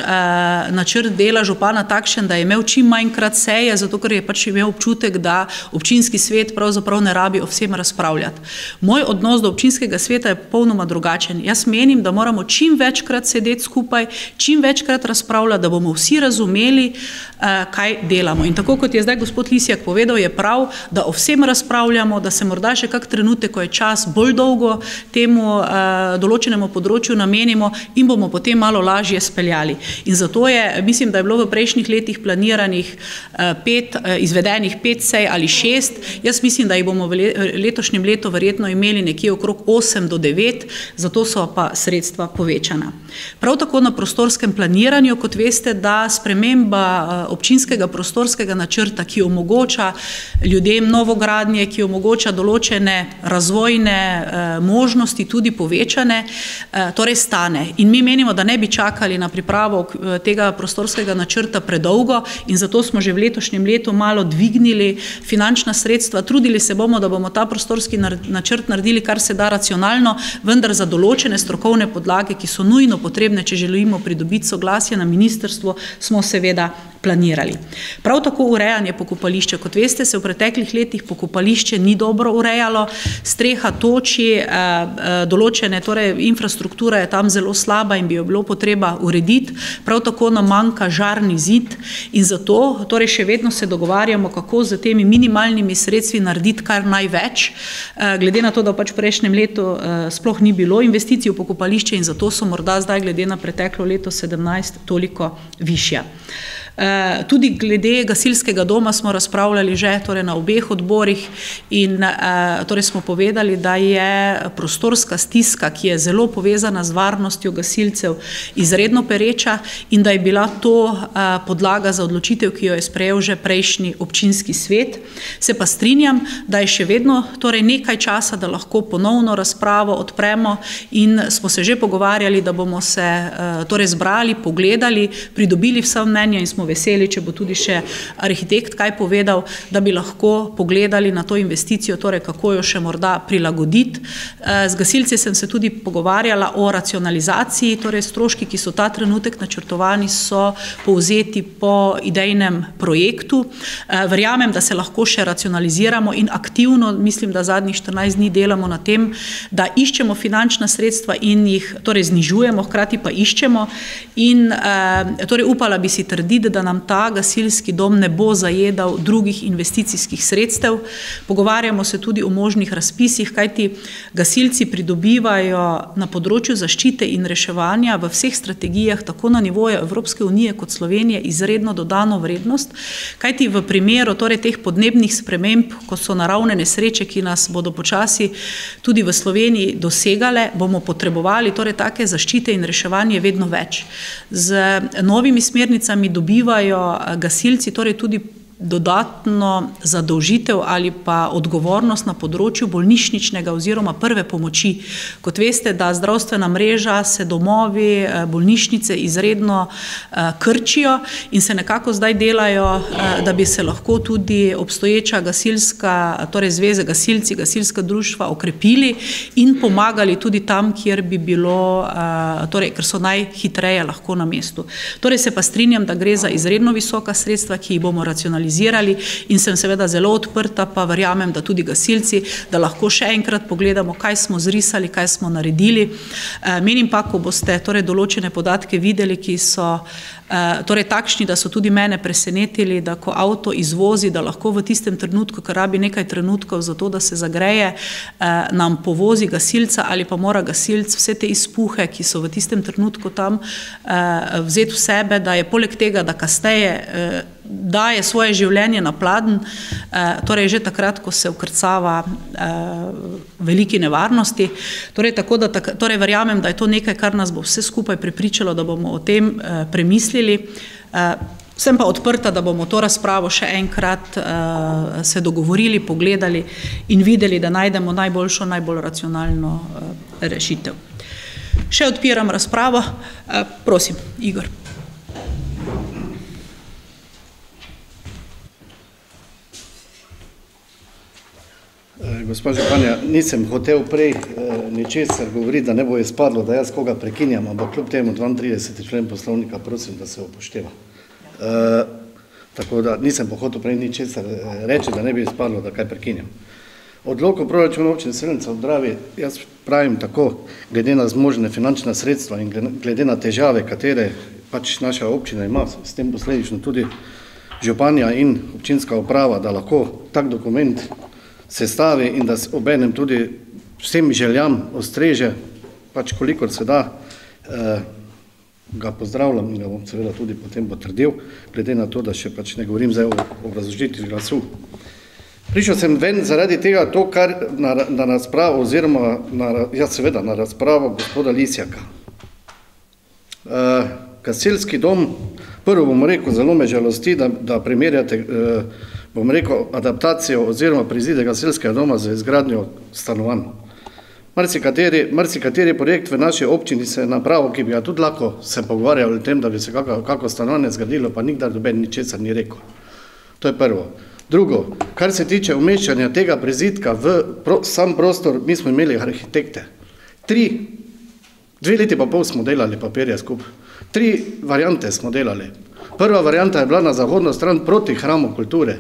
načrt dela župana takšen, da je imel čim manjkrat seje, zato ker je pač imel občutek, da občinski svet pravzaprav ne rabi o vsem razpravljati. Moj odnos do občinskega sveta je popolnoma drugačen. Jaz menim, da moramo čim večkrat sedeti skupaj, čim večkrat razpravljati, da bomo vsi razumeli, eh, kaj delamo. In tako kot je zdaj gospod Lisjak povedal, je prav, da o vsem razpravljamo, da se morda še kak trenutek, ko je čas bolj dolgo temu eh, določenemu področju namenimo in bomo potem malo lažje speljali. In zato je, mislim, da je bilo v prejšnjih letih planiranih eh, pet, izvedenih pet sej ali šest, jaz mislim, da jih bomo v letošnjem letu verjetno imeli nekje okrog osem do devet, zato so pa sredstva povečana. Prav tako na prostorskem planiranju, kot veste, veste, da sprememba eh, občinskega prostorskega načrta, ki omogoča ljudem novogradnje, ki omogoča določene razvojne eh, možnosti, tudi povečane, eh, torej stane. In mi menimo, da ne bi čakali na pripravo tega prostorskega načrta predolgo in zato smo že v letošnjem letu malo dvignili finančna sredstva, trudili se bomo, da bomo ta prostorski načrt naredili kar se da racionalno, vendar za določene strokovne podlage, ki so nujno potrebne, če želimo pridobiti soglasje na ministrstvo, ministrstvo smo seveda planirali. Prav tako urejanje pokopališča. Kot veste, se v preteklih letih pokopališče ni dobro urejalo, streha toči, eh, eh, določene, torej infrastruktura je tam zelo slaba in bi jo bilo potreba urediti, prav tako nam manjka žarni zid in zato torej še vedno se dogovarjamo, kako z temi minimalnimi sredstvi narediti kar največ, eh, glede na to, da pač v prejšnjem letu sploh ni bilo investicij v pokopališče in zato so morda zdaj glede na preteklo leto 17 toliko višja. Eh, tudi glede gasilskega doma smo razpravljali že torej na obeh odborih in eh, torej smo povedali, da je prostorska stiska, ki je zelo povezana z varnostjo gasilcev, izredno pereča in da je bila to eh, podlaga za odločitev, ki jo je sprejel že prejšnji občinski svet. Se pa strinjam, da je še vedno torej nekaj časa, da lahko ponovno razpravo odpremo in smo se že pogovarjali, da bomo se torej zbrali, pogledali, pridobili vsa mnenja in smo veseli, če bo tudi še arhitekt kaj povedal, da bi lahko pogledali na to investicijo, torej kako jo še morda prilagoditi. Eh, z gasilci sem se tudi pogovarjala o racionalizaciji, torej stroški, ki so ta trenutek načrtovani, so povzeti po idejnem projektu. Eh, verjamem, da se lahko še racionaliziramo in aktivno, mislim, da zadnjih 14 dni delamo na tem, da iščemo finančna sredstva in jih torej znižujemo, hkrati pa iščemo in eh, torej upala bi si trditi, da nam ta gasilski dom ne bo zajedal drugih investicijskih sredstev. Pogovarjamo se tudi o možnih razpisih, kajti gasilci pridobivajo na področju zaščite in reševanja v vseh strategijah, tako na nivoju Evropske unije kot Slovenije, izredno dodano vrednost, kajti v primeru torej, teh podnebnih sprememb, ko so naravne nesreče, ki nas bodo počasi tudi v Sloveniji dosegale, bomo potrebovali torej take zaščite in reševanje vedno več. Z novimi smernicami dobivajo eh, gasilci torej tudi dodatno zadolžitev ali pa odgovornost na področju bolnišničnega oziroma prve pomoči. Kot veste, da zdravstvena mreža se domovi, eh, bolnišnice izredno eh, krčijo in se nekako zdaj delajo, eh, da bi se lahko tudi obstoječa gasilska, torej zveze gasilci, gasilska društva okrepili in pomagali tudi tam, kjer bi bilo, torej, ker so najhitreje lahko na mestu. Torej se pa strinjam, da gre za izredno visoka sredstva, ki jih bomo racionalizirali analizirali in sem seveda zelo odprta, pa verjamem, da tudi gasilci, da lahko še enkrat pogledamo, kaj smo zrisali, kaj smo naredili. Eh, menim pa, ko boste torej določene podatke videli, ki so Eh, torej takšni, da so tudi mene presenetili, da ko avto izvozi, da lahko v tistem trenutku, ker rabi nekaj trenutkov za to, da se zagreje, eh, nam povozi gasilca ali pa mora gasilc vse te izpuhe, ki so v tistem trenutku tam, vzeti v sebe, da je poleg tega, da kasneje daje svoje življenje na pladen, torej že takrat, ko se ukrcava veliki nevarnosti. Torej, tako da, torej verjamem, da je to nekaj, kar nas bo vse skupaj prepričalo, da bomo o tem premislili. Eh, sem pa odprta, da bomo to razpravo še enkrat uh, se dogovorili, pogledali in videli, da najdemo najboljšo, najbolj racionalno uh, rešitev. Še odpiram razpravo. Uh, prosim, Igor. Gospod Županja, nisem hotel prej eh, ničesar govoriti, da ne bo izpadlo, da jaz koga prekinjam, ampak kljub temu 32. člen poslovnika prosim, da se upošteva. E, tako da nisem pohotel prej ničesar reči, da ne bi izpadlo, da kaj prekinjam. Odlok o proračunu občine Srednica v Dravi, jaz pravim tako, glede na zmožne finančna sredstva in glede na težave, katere pač naša občina ima, s tem posledično tudi županja in občinska uprava, da lahko tak dokument sestavi in da obenem tudi vsem željam ostreže, pač kolikor se da, eh, ga pozdravljam in ga bom seveda tudi potem potrdil, glede na to, da še pač ne govorim zdaj o obrazložitvi glasu. Prišel sem ven zaradi tega to, kar na, na razpravo oziroma na, ja seveda na razpravo gospoda Lisjaka. Uh, gasilski dom, prvo bom rekel, zelo me žalosti, da, da primerjate uh, bom rekel, adaptacijo oziroma prizide gasilskega doma za izgradnjo stanovanj. Marsikateri, marsikateri projekt v naši občini se je napravil, ki bi ga tudi lahko se pogovarjali o tem, da bi se kako, kako stanovanje zgradilo, pa nikdar doben ničesar ni rekel. To je prvo. Drugo, kar se tiče umeščanja tega prizidka v pro, sam prostor, mi smo imeli arhitekte. Tri, dve leti pa pol smo delali papirje skupaj. Tri variante smo delali. Prva varianta je bila na zahodno stran proti hramu kulture.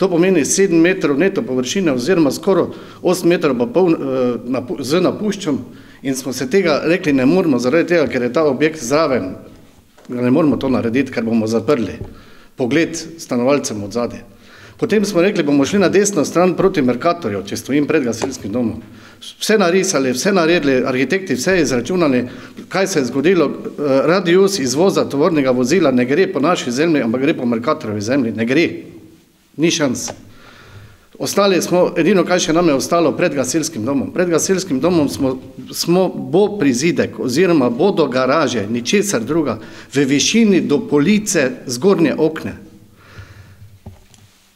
To pomeni 7 metrov neto površine oziroma skoraj 8 metrov pa pol uh, z napuščom in smo se tega rekli ne moramo zaradi tega, ker je ta objekt zraven, ne moramo to narediti, ker bomo zaprli pogled stanovalcem od zadje. Potem smo rekli, bomo šli na desno stran proti Merkatorju, če stojim pred gasilskim domom. Vse narisali, vse naredili, arhitekti vse izračunali, kaj se je zgodilo. Eh, radius izvoza tovornega vozila ne gre po naši zemlji, ampak gre po Merkatorjevi zemlji. Ne gre ni šans. Ostali smo, edino kaj še nam je ostalo pred gasilskim domom. Pred gasilskim domom smo, smo bo prizidek oziroma bo do garaže, ničesar druga, v višini do police zgornje okne.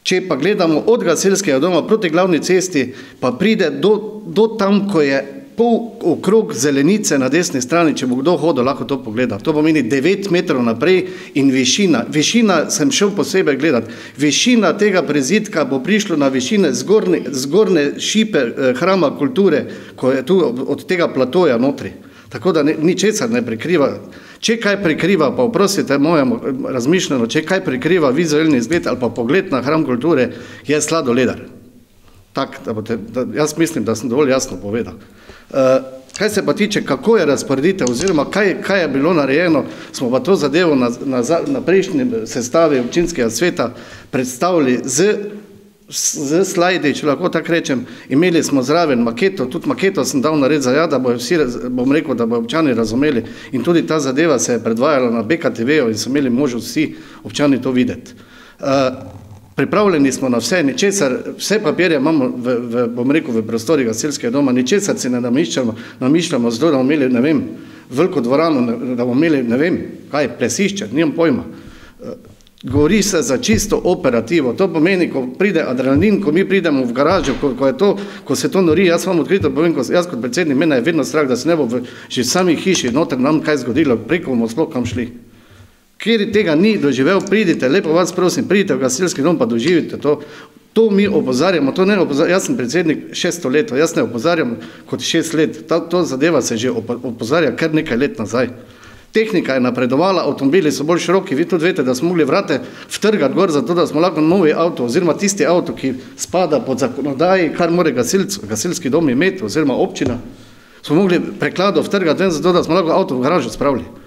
Če pa gledamo od gasilskega doma proti glavni cesti, pa pride do, do tam, ko je pol okrog zelenice na desni strani, če bo kdo hodil, lahko to pogleda. To pomeni 9 metrov naprej in višina. Višina sem šel posebej gledati. Višina tega prezidka bo prišlo na višine zgorne, zgorne šipe eh, hrama kulture, ko je tu od tega platoja notri. Tako da ničesar ne prikriva. Če kaj prikriva, pa oprostite mojemu eh, razmišljanju, če kaj prikriva vizualni izgled ali pa pogled na hram kulture, je sladoledar. Tak, da bote, da, jaz mislim, da sem dovolj jasno povedal. Uh, Kaj se pa tiče, kako je razporeditev oziroma kaj, kaj je bilo narejeno, smo pa to zadevo na, na, na prejšnji sestavi občinskega sveta predstavili z, z slajdi, če lahko tako rečem. Imeli smo zraven maketo, tudi maketo sem dal nared za ja, da bojo vsi, bom rekel, da bojo občani razumeli. In tudi ta zadeva se je predvajala na BKTV-ju in so imeli možnost vsi občani to videti. Uh, Pripravljeni smo na vse, ničesar, vse papirje imamo v, v, bom rekel, v prostorih gasilskega doma, ničesar si ne namišljamo, namišljamo zato, da bomo imeli, ne vem, veliko dvorano, da bomo imeli, ne vem, kaj, plesišče, nimam pojma. Govori se za čisto operativo, to pomeni, ko pride adrenalin, ko mi pridemo v garažo, ko, ko, to, ko se to nori, jaz vam odkrito povem, ko jaz kot predsednik, mene je vedno strah, da se ne bo v, že v sami hiši noter nam kaj zgodilo, preko bomo sploh kam šli. Kjer tega ni doživel, pridite, lepo vas prosim, pridite v gasilski dom pa doživite to. To mi opozarjamo, to ne opozarjamo, jaz sem predsednik šesto leto, jaz ne opozarjam kot šest let, Ta, to zadeva se že opozarja kar nekaj let nazaj. Tehnika je napredovala, avtomobili so bolj široki, vi tudi veste, da smo mogli vrate vtrgati gor, zato da smo lahko novi avto oziroma tisti avto, ki spada pod zakonodaji, kar more gasilc, gasilski dom imeti oziroma občina, smo mogli preklado vtrgati ven, zato da smo lahko avto v garažo spravili.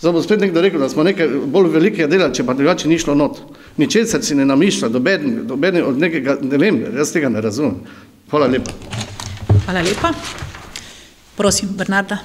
Zdaj bo spet nekdo rekel, da smo nekaj bolj velikega delali, če pa drugače ni šlo not. Ničesar si ne namišlja, doben, doben od nekega, ne vem, jaz tega ne razumem. Hvala lepa. Hvala lepa. Prosim, Bernarda.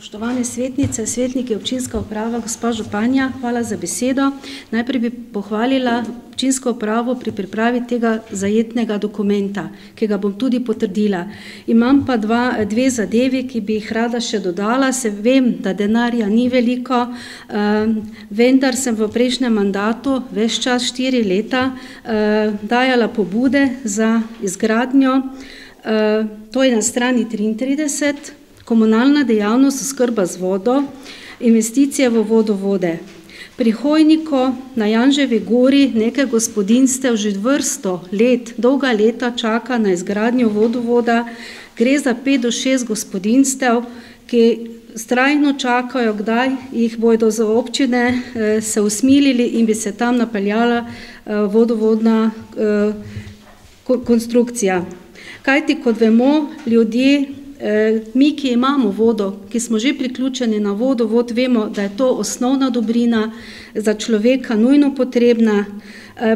Spoštovane svetnice, svetniki občinska uprava, gospa Županja, hvala za besedo. Najprej bi pohvalila občinsko upravo pri pripravi tega zajetnega dokumenta, ki ga bom tudi potrdila. Imam pa dva, dve zadevi, ki bi jih rada še dodala. Se vem, da denarja ni veliko, vendar sem v prejšnjem mandatu, ves čas štiri leta, dajala pobude za izgradnjo. To je na strani 33 komunalna dejavnost oskrba z vodo, investicije v vodovode. Pri Hojniku na Janževi gori nekaj gospodinstev že vrsto let, dolga leta čaka na izgradnjo vodovoda. Gre za pet do šest gospodinstev, ki strajno čakajo, kdaj jih bodo za občine se usmilili in bi se tam napeljala vodovodna konstrukcija. Kajti, kot vemo, ljudje mi, ki imamo vodo, ki smo že priključeni na vodovod, vemo, da je to osnovna dobrina za človeka nujno potrebna.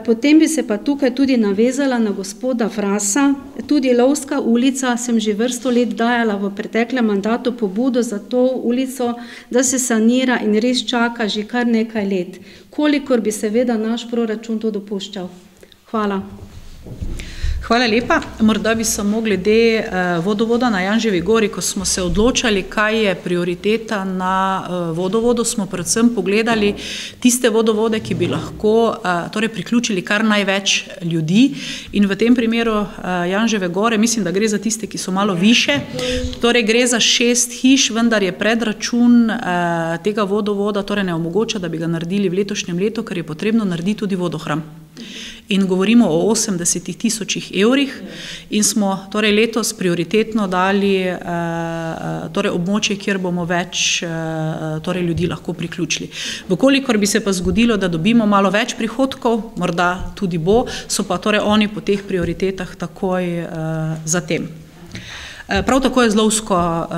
Potem bi se pa tukaj tudi navezala na gospoda Frasa, tudi Lovska ulica sem že vrsto let dajala v preteklem mandatu pobudo za to ulico, da se sanira in res čaka že kar nekaj let. Kolikor bi seveda naš proračun to dopuščal. Hvala. Hvala lepa. Morda bi samo glede vodovoda na Janževi gori, ko smo se odločali, kaj je prioriteta na vodovodu, smo predvsem pogledali tiste vodovode, ki bi lahko torej priključili kar največ ljudi in v tem primeru Janževe gore, mislim, da gre za tiste, ki so malo više, torej gre za šest hiš, vendar je predračun tega vodovoda, torej ne omogoča, da bi ga naredili v letošnjem letu, ker je potrebno narediti tudi vodohram. In govorimo o osemdesetih tisočih evrih in smo torej letos prioritetno dali torej območje, kjer bomo več torej ljudi lahko priključili. V kolikor bi se pa zgodilo, da dobimo malo več prihodkov, morda tudi bo, so pa torej oni po teh prioritetah takoj za tem. Prav tako je z Lovsko,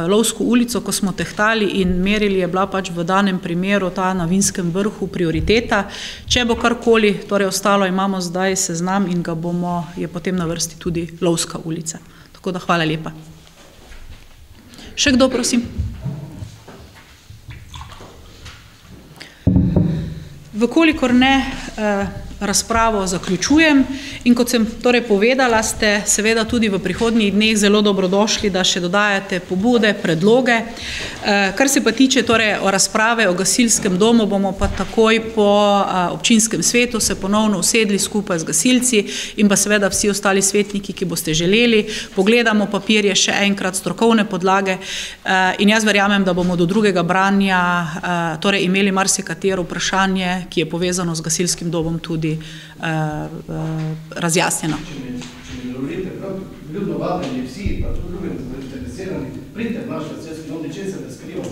Lovsko ulico, ko smo tehtali in merili, je bila pač v danem primeru ta na Vinskem vrhu prioriteta. Če bo karkoli torej ostalo, imamo zdaj seznam in ga bomo, je potem na vrsti tudi Lovska ulica. Tako da hvala lepa. Še kdo, prosim? V kolikor ne, razpravo zaključujem. In kot sem torej povedala, ste seveda tudi v prihodnjih dneh zelo dobrodošli, da še dodajate pobude, predloge. Kar se pa tiče torej o razprave o gasilskem domu, bomo pa takoj po občinskem svetu se ponovno usedli skupaj z gasilci in pa seveda vsi ostali svetniki, ki boste želeli. Pogledamo papirje še enkrat, strokovne podlage in jaz verjamem, da bomo do drugega branja torej imeli marsikatero vprašanje, ki je povezano z gasilskim domom tudi tudi razjasnjeno. Če mi dovolite, prav vljudno vabljeni vsi, pa tudi drugim zainteresiranim, pridite v naš gasilski dom, ničesar ne skrivamo,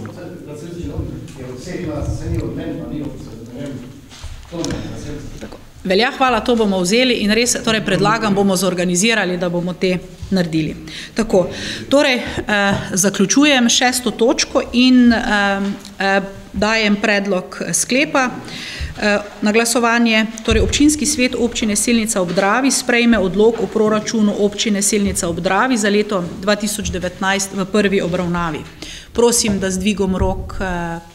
gasilski dom je od vseh nas, saj ni od mene, pa ni od, ne vem, to ne gasilski. velja, hvala, to bomo vzeli in res torej predlagam, bomo zorganizirali, da bomo te naredili. Tako, torej, eh, zaključujem šesto točko in eh, eh, dajem predlog sklepa. Eh, na glasovanje, torej občinski svet občine Selnica ob Dravi sprejme odlog o proračunu občine Selnica ob Dravi za leto 2019 v prvi obravnavi. Prosim, da z dvigom rok eh,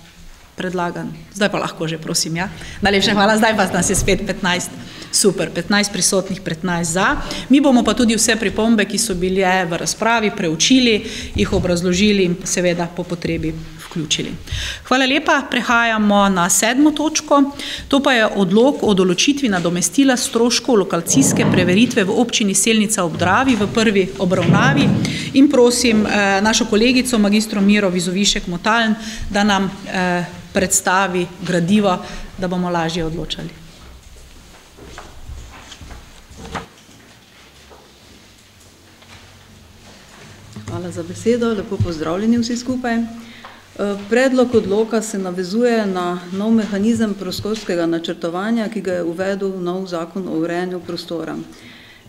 predlagan. Zdaj pa lahko že, prosim, ja. Najlepša hvala, zdaj pa nas je spet 15. Super, 15 prisotnih, 15 za. Mi bomo pa tudi vse pripombe, ki so bile v razpravi, preučili, jih obrazložili in seveda po potrebi vključili. Hvala lepa, prehajamo na sedmo točko. To pa je odlog o določitvi nadomestila stroškov lokacijske preveritve v občini Selnica ob Dravi v prvi obravnavi in prosim eh, našo kolegico magistro Miro Vizovišek Motaln, da nam eh, predstavi gradivo, da bomo lažje odločali. Hvala za besedo, lepo pozdravljeni vsi skupaj. Predlog odloka se navezuje na nov mehanizem prostorskega načrtovanja, ki ga je uvedel nov zakon o urejanju prostora.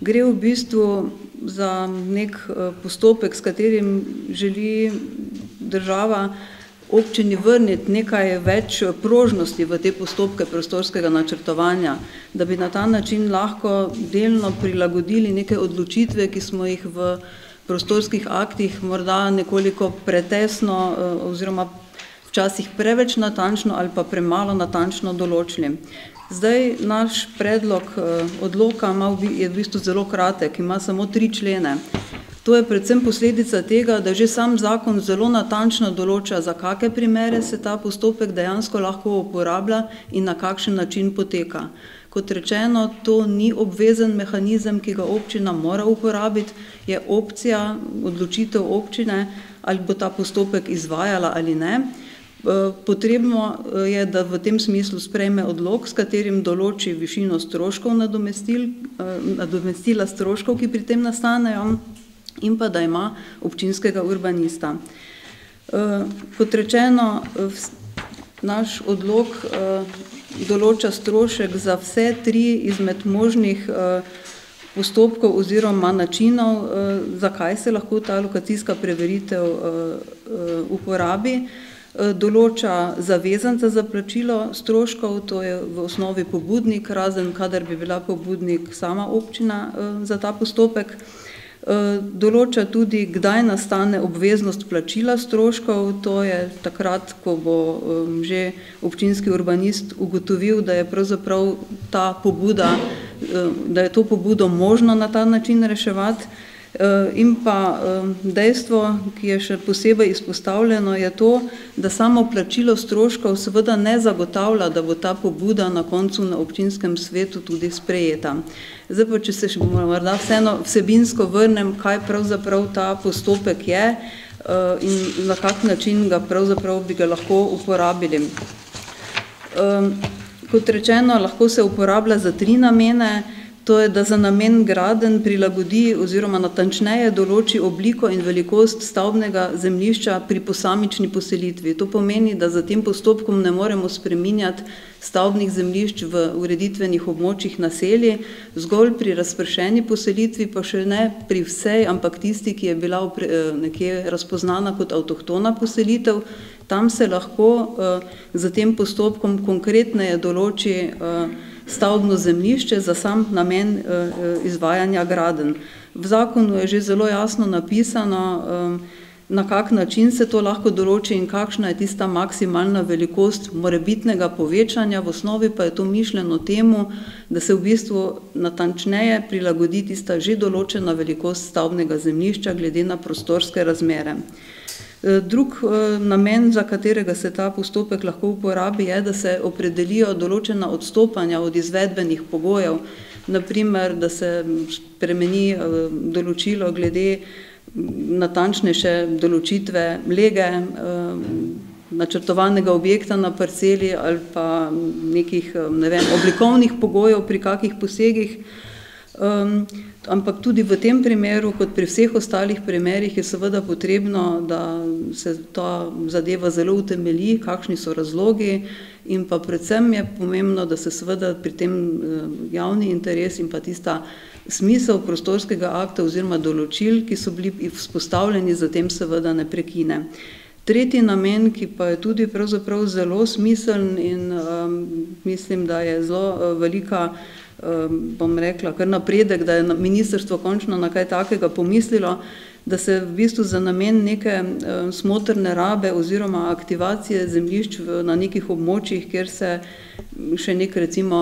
Gre v bistvu za nek eh, postopek, s katerim želi država občini vrniti nekaj več prožnosti v te postopke prostorskega načrtovanja, da bi na ta način lahko delno prilagodili neke odločitve, ki smo jih v prostorskih aktih morda nekoliko pretesno eh, oziroma včasih preveč natančno ali pa premalo natančno določili. Zdaj naš predlog eh, odloka je v bistvu zelo kratek, ima samo tri člene. To je predvsem posledica tega, da že sam zakon zelo natančno določa, za kakšne primere se ta postopek dejansko lahko uporablja in na kakšen način poteka. Kot rečeno, to ni obvezen mehanizem, ki ga občina mora uporabiti, je opcija odločitev občine, ali bo ta postopek izvajala ali ne. Eh, potrebno eh, je, da v tem smislu sprejme odlog, s katerim določi višino stroškov nadomestil, eh, nadomestila stroškov, ki pri tem nastanejo, in pa da ima občinskega urbanista. Kot rečeno, naš odlog določa strošek za vse tri izmed možnih eh, postopkov oziroma načinov, eh, zakaj se lahko ta lokacijska preveritev eh, uporabi. Določa zavezanca za plačilo stroškov, to je v osnovi pobudnik, razen kadar bi bila pobudnik sama občina za ta postopek. Eh, določa tudi, kdaj nastane obveznost plačila stroškov, to je takrat, ko bo že občinski urbanist ugotovil, da je pravzaprav ta pobuda, da je to pobudo možno na ta način reševati. Eh, in pa dejstvo, ki je še posebej izpostavljeno, je to, da samo plačilo stroškov seveda ne zagotavlja, da bo ta pobuda na koncu na občinskem svetu tudi sprejeta. Zdaj pa, če se še morda vseeno vsebinsko vrnem, kaj pravzaprav ta postopek je uh, in na kak način ga pravzaprav bi ga lahko uporabili. Kot rečeno, lahko se uporablja za tri namene. To je, da za namen graden prilagodi oziroma natančneje določi obliko in velikost stavbnega zemljišča pri posamični poselitvi. To pomeni, da za tem postopkom ne moremo spreminjati stavbnih zemljišč v ureditvenih območjih naselji, zgolj pri razpršeni poselitvi, pa še ne pri vsej, ampak tisti, ki je bila eh, nekje razpoznana kot avtohtona poselitev, tam se lahko uh, za tem postopkom konkretneje določi uh, stavbno zemljišče za sam namen eh, eh, izvajanja graden. V zakonu je že zelo jasno napisano, eh, na kak način se to lahko določi in kakšna je tista maksimalna velikost morebitnega povečanja, v osnovi pa je to mišljeno temu, da se v bistvu natančneje prilagodi tista že določena velikost stavbnega zemljišča glede na prostorske razmere. Eh, drug eh, namen, za katerega se ta postopek lahko uporabi, je, da se opredelijo določena odstopanja od izvedbenih pogojev, naprimer, da se spremeni eh, določilo glede natančnejše določitve lege načrtovanega objekta na parceli ali pa nekih ne vem, oblikovnih pogojev pri kakih posegih. Ampak tudi v tem primeru, kot pri vseh ostalih primerih, je seveda potrebno, da se ta zadeva zelo utemelji, kakšni so razlogi in pa predvsem je pomembno, da se seveda pri tem javni interes in pa tista smisel prostorskega akta oziroma določil, ki so bili vzpostavljeni, zatem seveda ne prekine. Tretji namen, ki pa je tudi pravzaprav zelo smiseln in um, mislim, da je zelo velika Ehm, bom rekla, kar napredek, da je ministrstvo končno na kaj takega pomislilo, da se v bistvu za namen neke smotrne rabe oziroma aktivacije zemljišč na nekih območjih, kjer se še nek recimo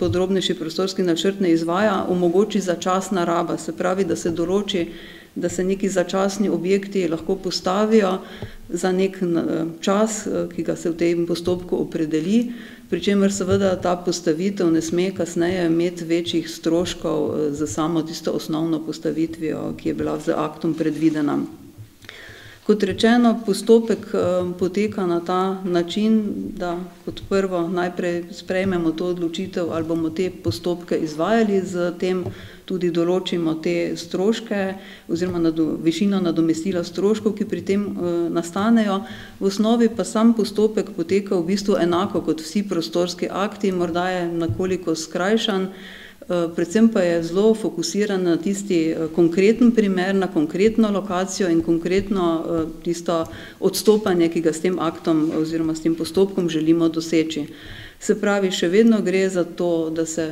podrobnejši prostorski načrt ne izvaja, omogoči začasna raba, se pravi, da se določi, da se neki začasni objekti lahko postavijo za nek čas, ki ga se v tem postopku opredeli, pri čemer seveda ta postavitev ne sme kasneje imeti večjih stroškov eh, za samo tisto osnovno postavitvijo, ki je bila z aktom predvidena. Kot rečeno, postopek eh, poteka na ta način, da kot prvo najprej sprejmemo to odločitev ali bomo te postopke izvajali z tem tudi določimo te stroške oziroma nado, višino nadomestila stroškov, ki pri tem uh, nastanejo. V osnovi pa sam postopek poteka v bistvu enako kot vsi prostorski akti, morda je nekoliko skrajšan, uh, predvsem pa je zelo fokusiran na tisti uh, konkreten primer, na konkretno lokacijo in konkretno uh, tisto odstopanje, ki ga s tem aktom oziroma s tem postopkom želimo doseči. Se pravi, še vedno gre za to, da se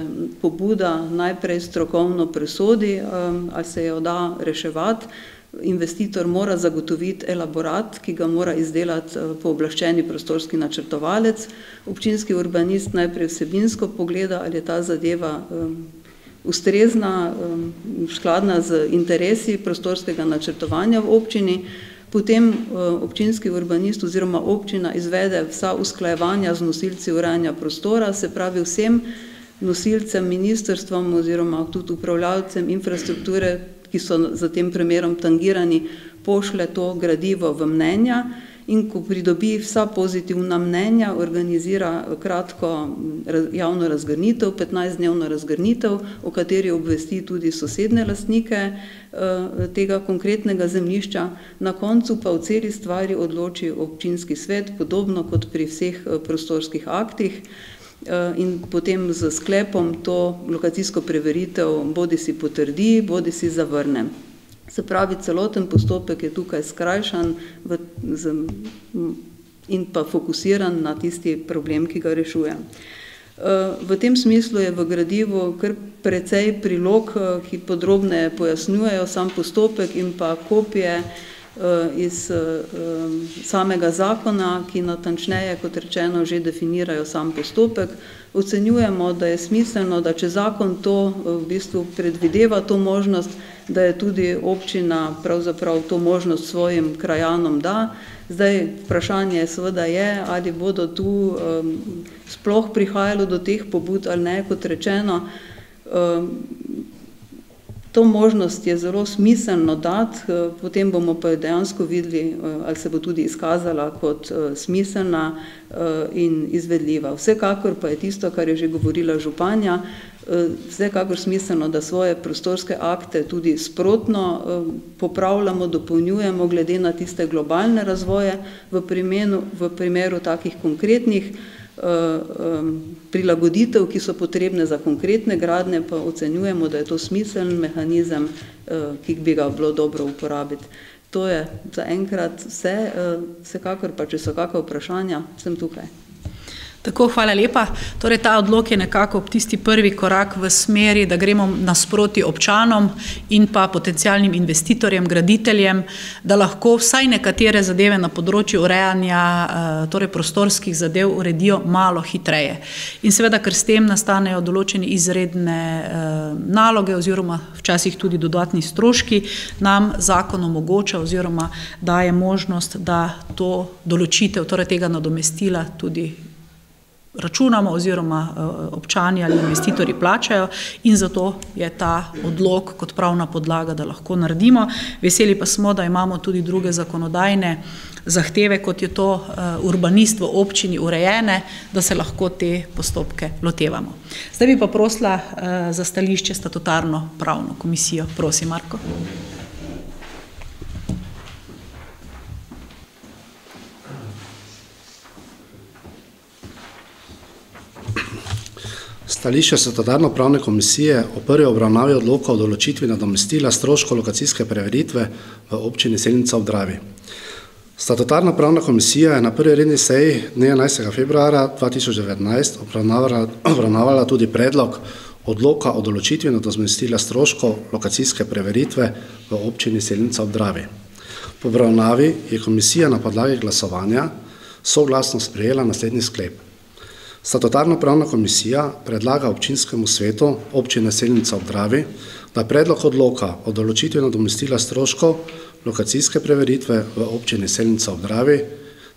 pobuda najprej strokovno presodi, ali se jo da reševati. Investitor mora zagotoviti elaborat, ki ga mora izdelati uh, pooblaščeni prostorski načrtovalec. Občinski urbanist najprej vsebinsko pogleda, ali je ta zadeva ustrezna, skladna z interesi prostorskega načrtovanja v občini. Potem eh, občinski urbanist oziroma občina izvede vsa usklajevanja z nosilci urejanja prostora, se pravi vsem nosilcem, ministrstvom oziroma tudi upravljalcem infrastrukture, ki so za tem primerom tangirani, pošle to gradivo v mnenja in ko pridobi vsa pozitivna mnenja, organizira kratko javno razgrnitev, 15-dnevno razgrnitev, o kateri obvesti tudi sosedne lastnike eh, tega konkretnega zemljišča, na koncu pa v celi stvari odloči občinski svet, podobno kot pri vseh eh, prostorskih aktih, eh, in potem z sklepom to lokacijsko preveritev bodi si potrdi, bodi si zavrne. Se pravi, celoten postopek je tukaj skrajšan v, z, in pa fokusiran na tisti problem, ki ga rešuje. Eh, v tem smislu je v gradivu kar precej prilog, eh, ki podrobne pojasnjujejo sam postopek in pa kopije Eh, iz samega zakona, ki natančneje, kot rečeno, že definirajo sam postopek. Ocenjujemo, da je smiselno, da če zakon to v bistvu predvideva to možnost, da je tudi občina pravzaprav to možnost svojim krajanom da. Zdaj vprašanje seveda je, ali bodo tu um, sploh prihajalo do teh pobud ali ne, kot rečeno. Um, To možnost je zelo smiselno dati, eh, potem bomo pa dejansko videli, eh, ali se bo tudi izkazala kot eh, smiselna in izvedljiva. Vsekakor pa je tisto, kar je že govorila županja, vsekakor smiselno, da svoje prostorske akte tudi sprotno popravljamo, dopolnjujemo glede na tiste globalne razvoje v primeru, v primeru takih konkretnih prilagoditev, ki so potrebne za konkretne gradne, pa ocenjujemo, da je to smiseln mehanizem, eh, ki bi ga bilo dobro uporabiti. To je za enkrat vse, eh, vsekakor pa, če so kakšna vprašanja, sem tukaj. Tako, hvala lepa. Torej, ta odlog je nekako tisti prvi korak v smeri, da gremo nasproti občanom in pa potencijalnim investitorjem, graditeljem, da lahko vsaj nekatere zadeve na področju urejanja eh, torej prostorskih zadev uredijo malo hitreje. In seveda, ker s tem nastanejo določene izredne eh, naloge oziroma včasih tudi dodatni stroški, nam zakon omogoča oziroma daje možnost, da to določitev, torej tega nadomestila tudi računamo oziroma občani ali investitorji plačajo in zato je ta odlog kot pravna podlaga, da lahko naredimo. Veseli pa smo, da imamo tudi druge zakonodajne zahteve, kot je to urbanist v občini urejene, da se lahko te postopke lotevamo. Zdaj bi pa prosila za stališče statutarno pravno komisijo. Prosim, Marko. Stališče statutarno-pravne komisije o prvi obravnavi odloka o določitvi nadomestila stroškov lokacijske preveritve v občini Selnica ob Dravi. Statutarno-pravna komisija je na prvi redni seji dne enajstega februarja dva tisoč devetnajst obravnavala, obravnavala tudi predlog odloka o določitvi nadomestila stroškov lokacijske preveritve v občini Selnica ob Dravi. Po obravnavi je komisija na podlagi glasovanja soglasno sprejela naslednji sklep. Statutarno-pravna komisija predlaga občinskemu svetu občine Selnica ob Dravi, da predlog odloka o določitvi nadomestila stroškov lokacijske preveritve v občini Selnica ob Dravi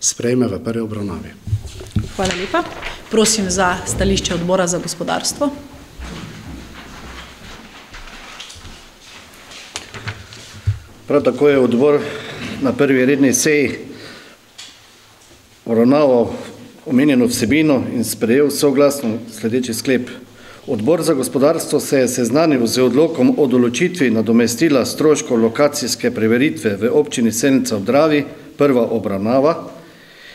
sprejme v prvi obravnavi. Hvala lepa. Prosim za stališče odbora za gospodarstvo. Prav tako je odbor na prvi redni seji obravnaval omenjeno vsebino in sprejel soglasno sledeči sklep. Odbor za gospodarstvo se je seznanil z odlokom o določitvi nadomestila stroškov lokacijske preveritve v občini Selnica ob Dravi, prva obravnava,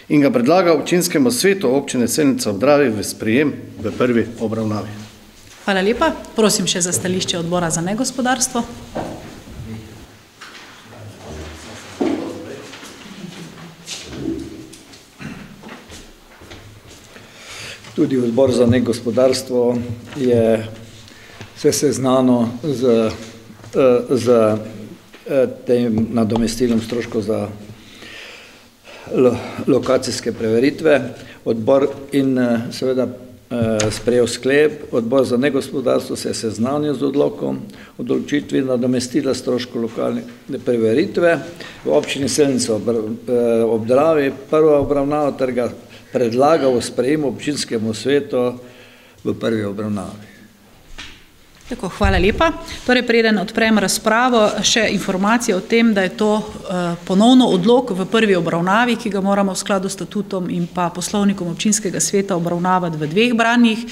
in ga predlaga občinskemu svetu občine Selnica ob Dravi v sprejem v prvi obravnavi. Hvala lepa. Prosim še za stališče odbora za negospodarstvo. Tudi odbor za negospodarstvo je se seznano z, z tem nadomestilom stroškov za lokacijske preveritve. Odbor in seveda sprejel sklep, odbor za negospodarstvo se je seznanil z odlokom o določitvi nadomestila stroškov lokalne preveritve v občini Selnica ob Dravi, prva obravnava trga predlagal sprejem občinskemu svetu v prvi obravnavi. Tako, hvala lepa. Torej, preden odprem razpravo, še informacija o tem, da je to uh, ponovno odlok v prvi obravnavi, ki ga moramo v skladu s statutom in pa poslovnikom občinskega sveta obravnavati v dveh branjih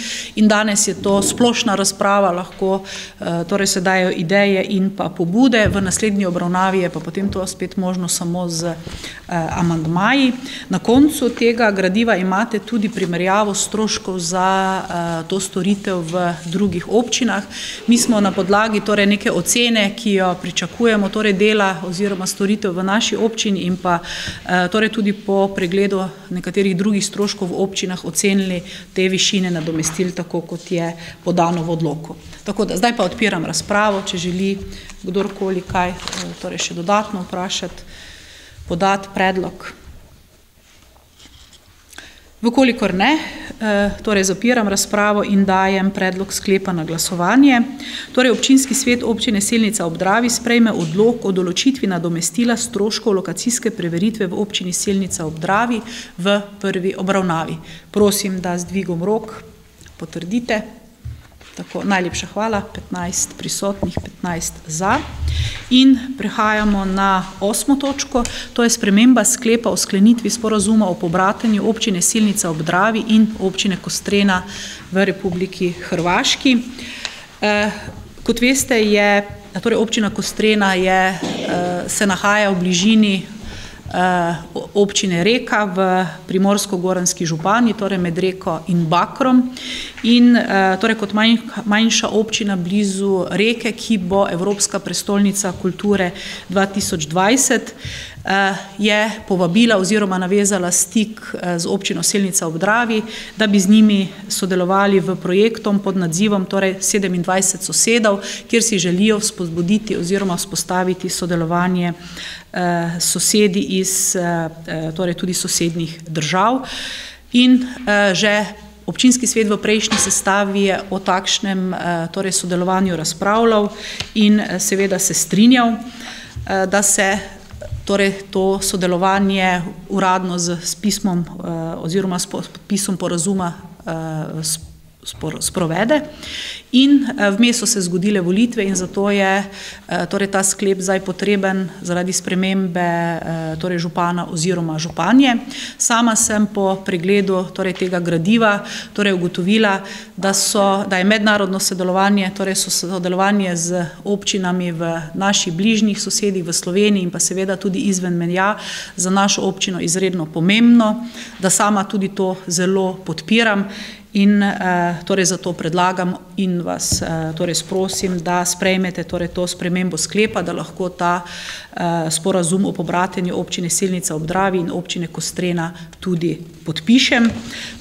in danes je to splošna razprava, lahko uh, torej se dajo ideje in pa pobude, v naslednji obravnavi je pa potem to spet možno samo z uh, amandmaji. Na koncu tega gradiva imate tudi primerjavo stroškov za to storitev v drugih občinah. Mi smo na podlagi torej neke ocene, ki jo pričakujemo, torej dela oziroma storitev v naši občini in pa torej tudi po pregledu nekaterih drugih stroškov v občinah ocenili te višine nadomestil, tako kot je podano v odloku. Tako da zdaj pa odpiram razpravo, če želi kdorkoli kaj torej še dodatno vprašati, podati predlog. Vkolikor ne, torej zapiram razpravo in dajem predlog sklepa na glasovanje. Torej občinski svet občine Selnica ob Dravi sprejme odlok o določitvi nadomestila stroškov lokacijske preveritve v občini Selnica ob Dravi v prvi obravnavi. Prosim, da z dvigom rok potrdite. Tako, najlepša hvala, 15 prisotnih, 15 za. In prehajamo na osmo točko, to je sprememba sklepa o sklenitvi sporazuma o pobratenju občine Silnica ob Dravi in občine Kostrena v Republiki Hrvaški. Eh, kot veste, je, torej občina Kostrena je, eh, se nahaja v bližini občine Reka v Primorsko-Goranski župani, torej med Reko in Bakrom. In torej kot manjša občina blizu Reke, ki bo Evropska prestolnica kulture 2020, je povabila oziroma navezala stik z občino Selnica ob Dravi, da bi z njimi sodelovali v projektom pod nadzivom torej 27 sosedov, kjer si želijo spodbuditi oziroma vzpostaviti sodelovanje sosedi iz torej tudi sosednjih držav. In že občinski svet v prejšnji sestavi je o takšnem torej sodelovanju razpravljal in seveda se strinjal, da se torej to sodelovanje uradno z pismom oziroma s podpisom porazuma sprovede. In eh, vmes so se zgodile volitve in zato je eh, torej ta sklep zdaj potreben zaradi spremembe eh, torej župana oziroma županje. Sama sem po pregledu torej tega gradiva torej ugotovila, da, so, da je mednarodno sodelovanje, torej so sodelovanje z občinami v naši bližnjih sosedih v Sloveniji in pa seveda tudi izven menja za našo občino izredno pomembno, da sama tudi to zelo podpiram In uh, torej zato predlagam in vas uh, torej sprosim, da sprejmete torej to spremembo sklepa, da lahko ta uh, sporazum o pobratenju občine Silnica ob Dravi in občine Kostrena tudi podpišem.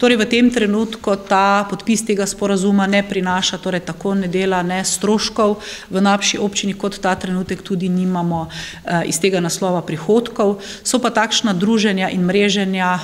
Torej v tem trenutku ta podpis tega sporazuma ne prinaša torej tako ne dela ne stroškov v naši občini, kot ta trenutek tudi nimamo uh, iz tega naslova prihodkov. So pa takšna druženja in mreženja, uh,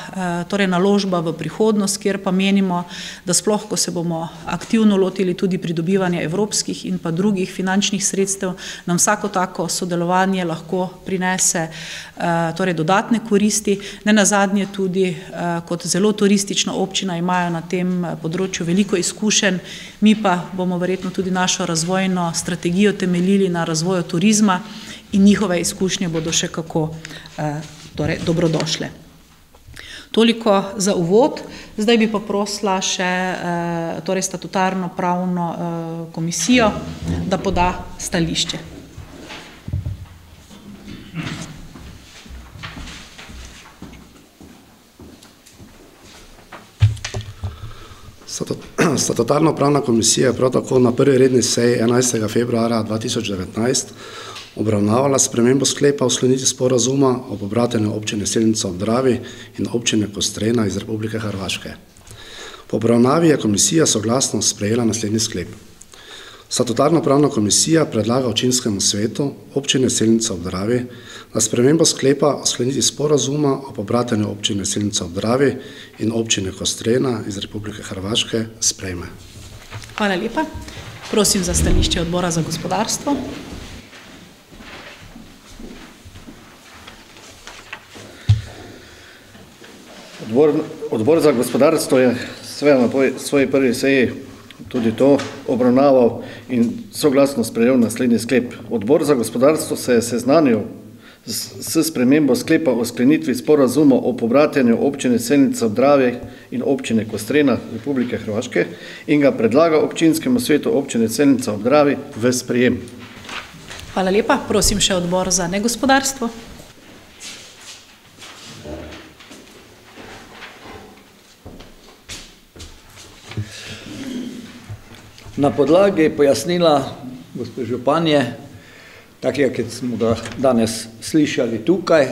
torej naložba v prihodnost, kjer pa menimo, da sploh, ko se bomo aktivno lotili tudi pridobivanja evropskih in pa drugih finančnih sredstev, nam vsako tako sodelovanje lahko prinese uh, torej dodatne koristi. Ne nazadnje tudi uh, kot zelo turistična občina imajo na tem eh, področju veliko izkušenj, mi pa bomo verjetno tudi našo razvojno strategijo temeljili na razvoju turizma in njihove izkušnje bodo še kako torej, dobrodošle. Toliko za uvod. Zdaj bi pa prosila še eh, torej statutarno pravno eh, komisijo, da poda stališče. Statutarno pravna komisija je prav tako na prvi redni seji 11. februara 2019 obravnavala spremembo sklepa o sklenitvi sporazuma o pobratenju občine Selnica ob Dravi in občine Kostrena iz Republike Hrvaške. Po obravnavi je komisija soglasno sprejela naslednji sklep. Statutarna pravna komisija predlaga občinskemu svetu občine Selnica ob Dravi, da spremembo sklepa o sklenitvi sporazuma o pobratenju občine Selnica ob Dravi in občine Kostrena iz Republike Hrvaške sprejme. Hvala lepa. Prosim za stališče odbora za gospodarstvo. Odbor, odbor za gospodarstvo je na svoji prvi seji tudi to obravnaval in soglasno sprejel naslednji sklep. Odbor za gospodarstvo se je seznanil s spremembo sklepa o sklenitvi sporazuma o pobratenju občine Selnica v Dravi in občine Kostrena Republike Hrvaške in ga predlaga občinskemu svetu občine Selnica v Dravi v sprejem. Hvala lepa. Prosim še odbor za negospodarstvo. Na podlagi pojasnila gospe Županje, takega, ki smo ga danes slišali tukaj,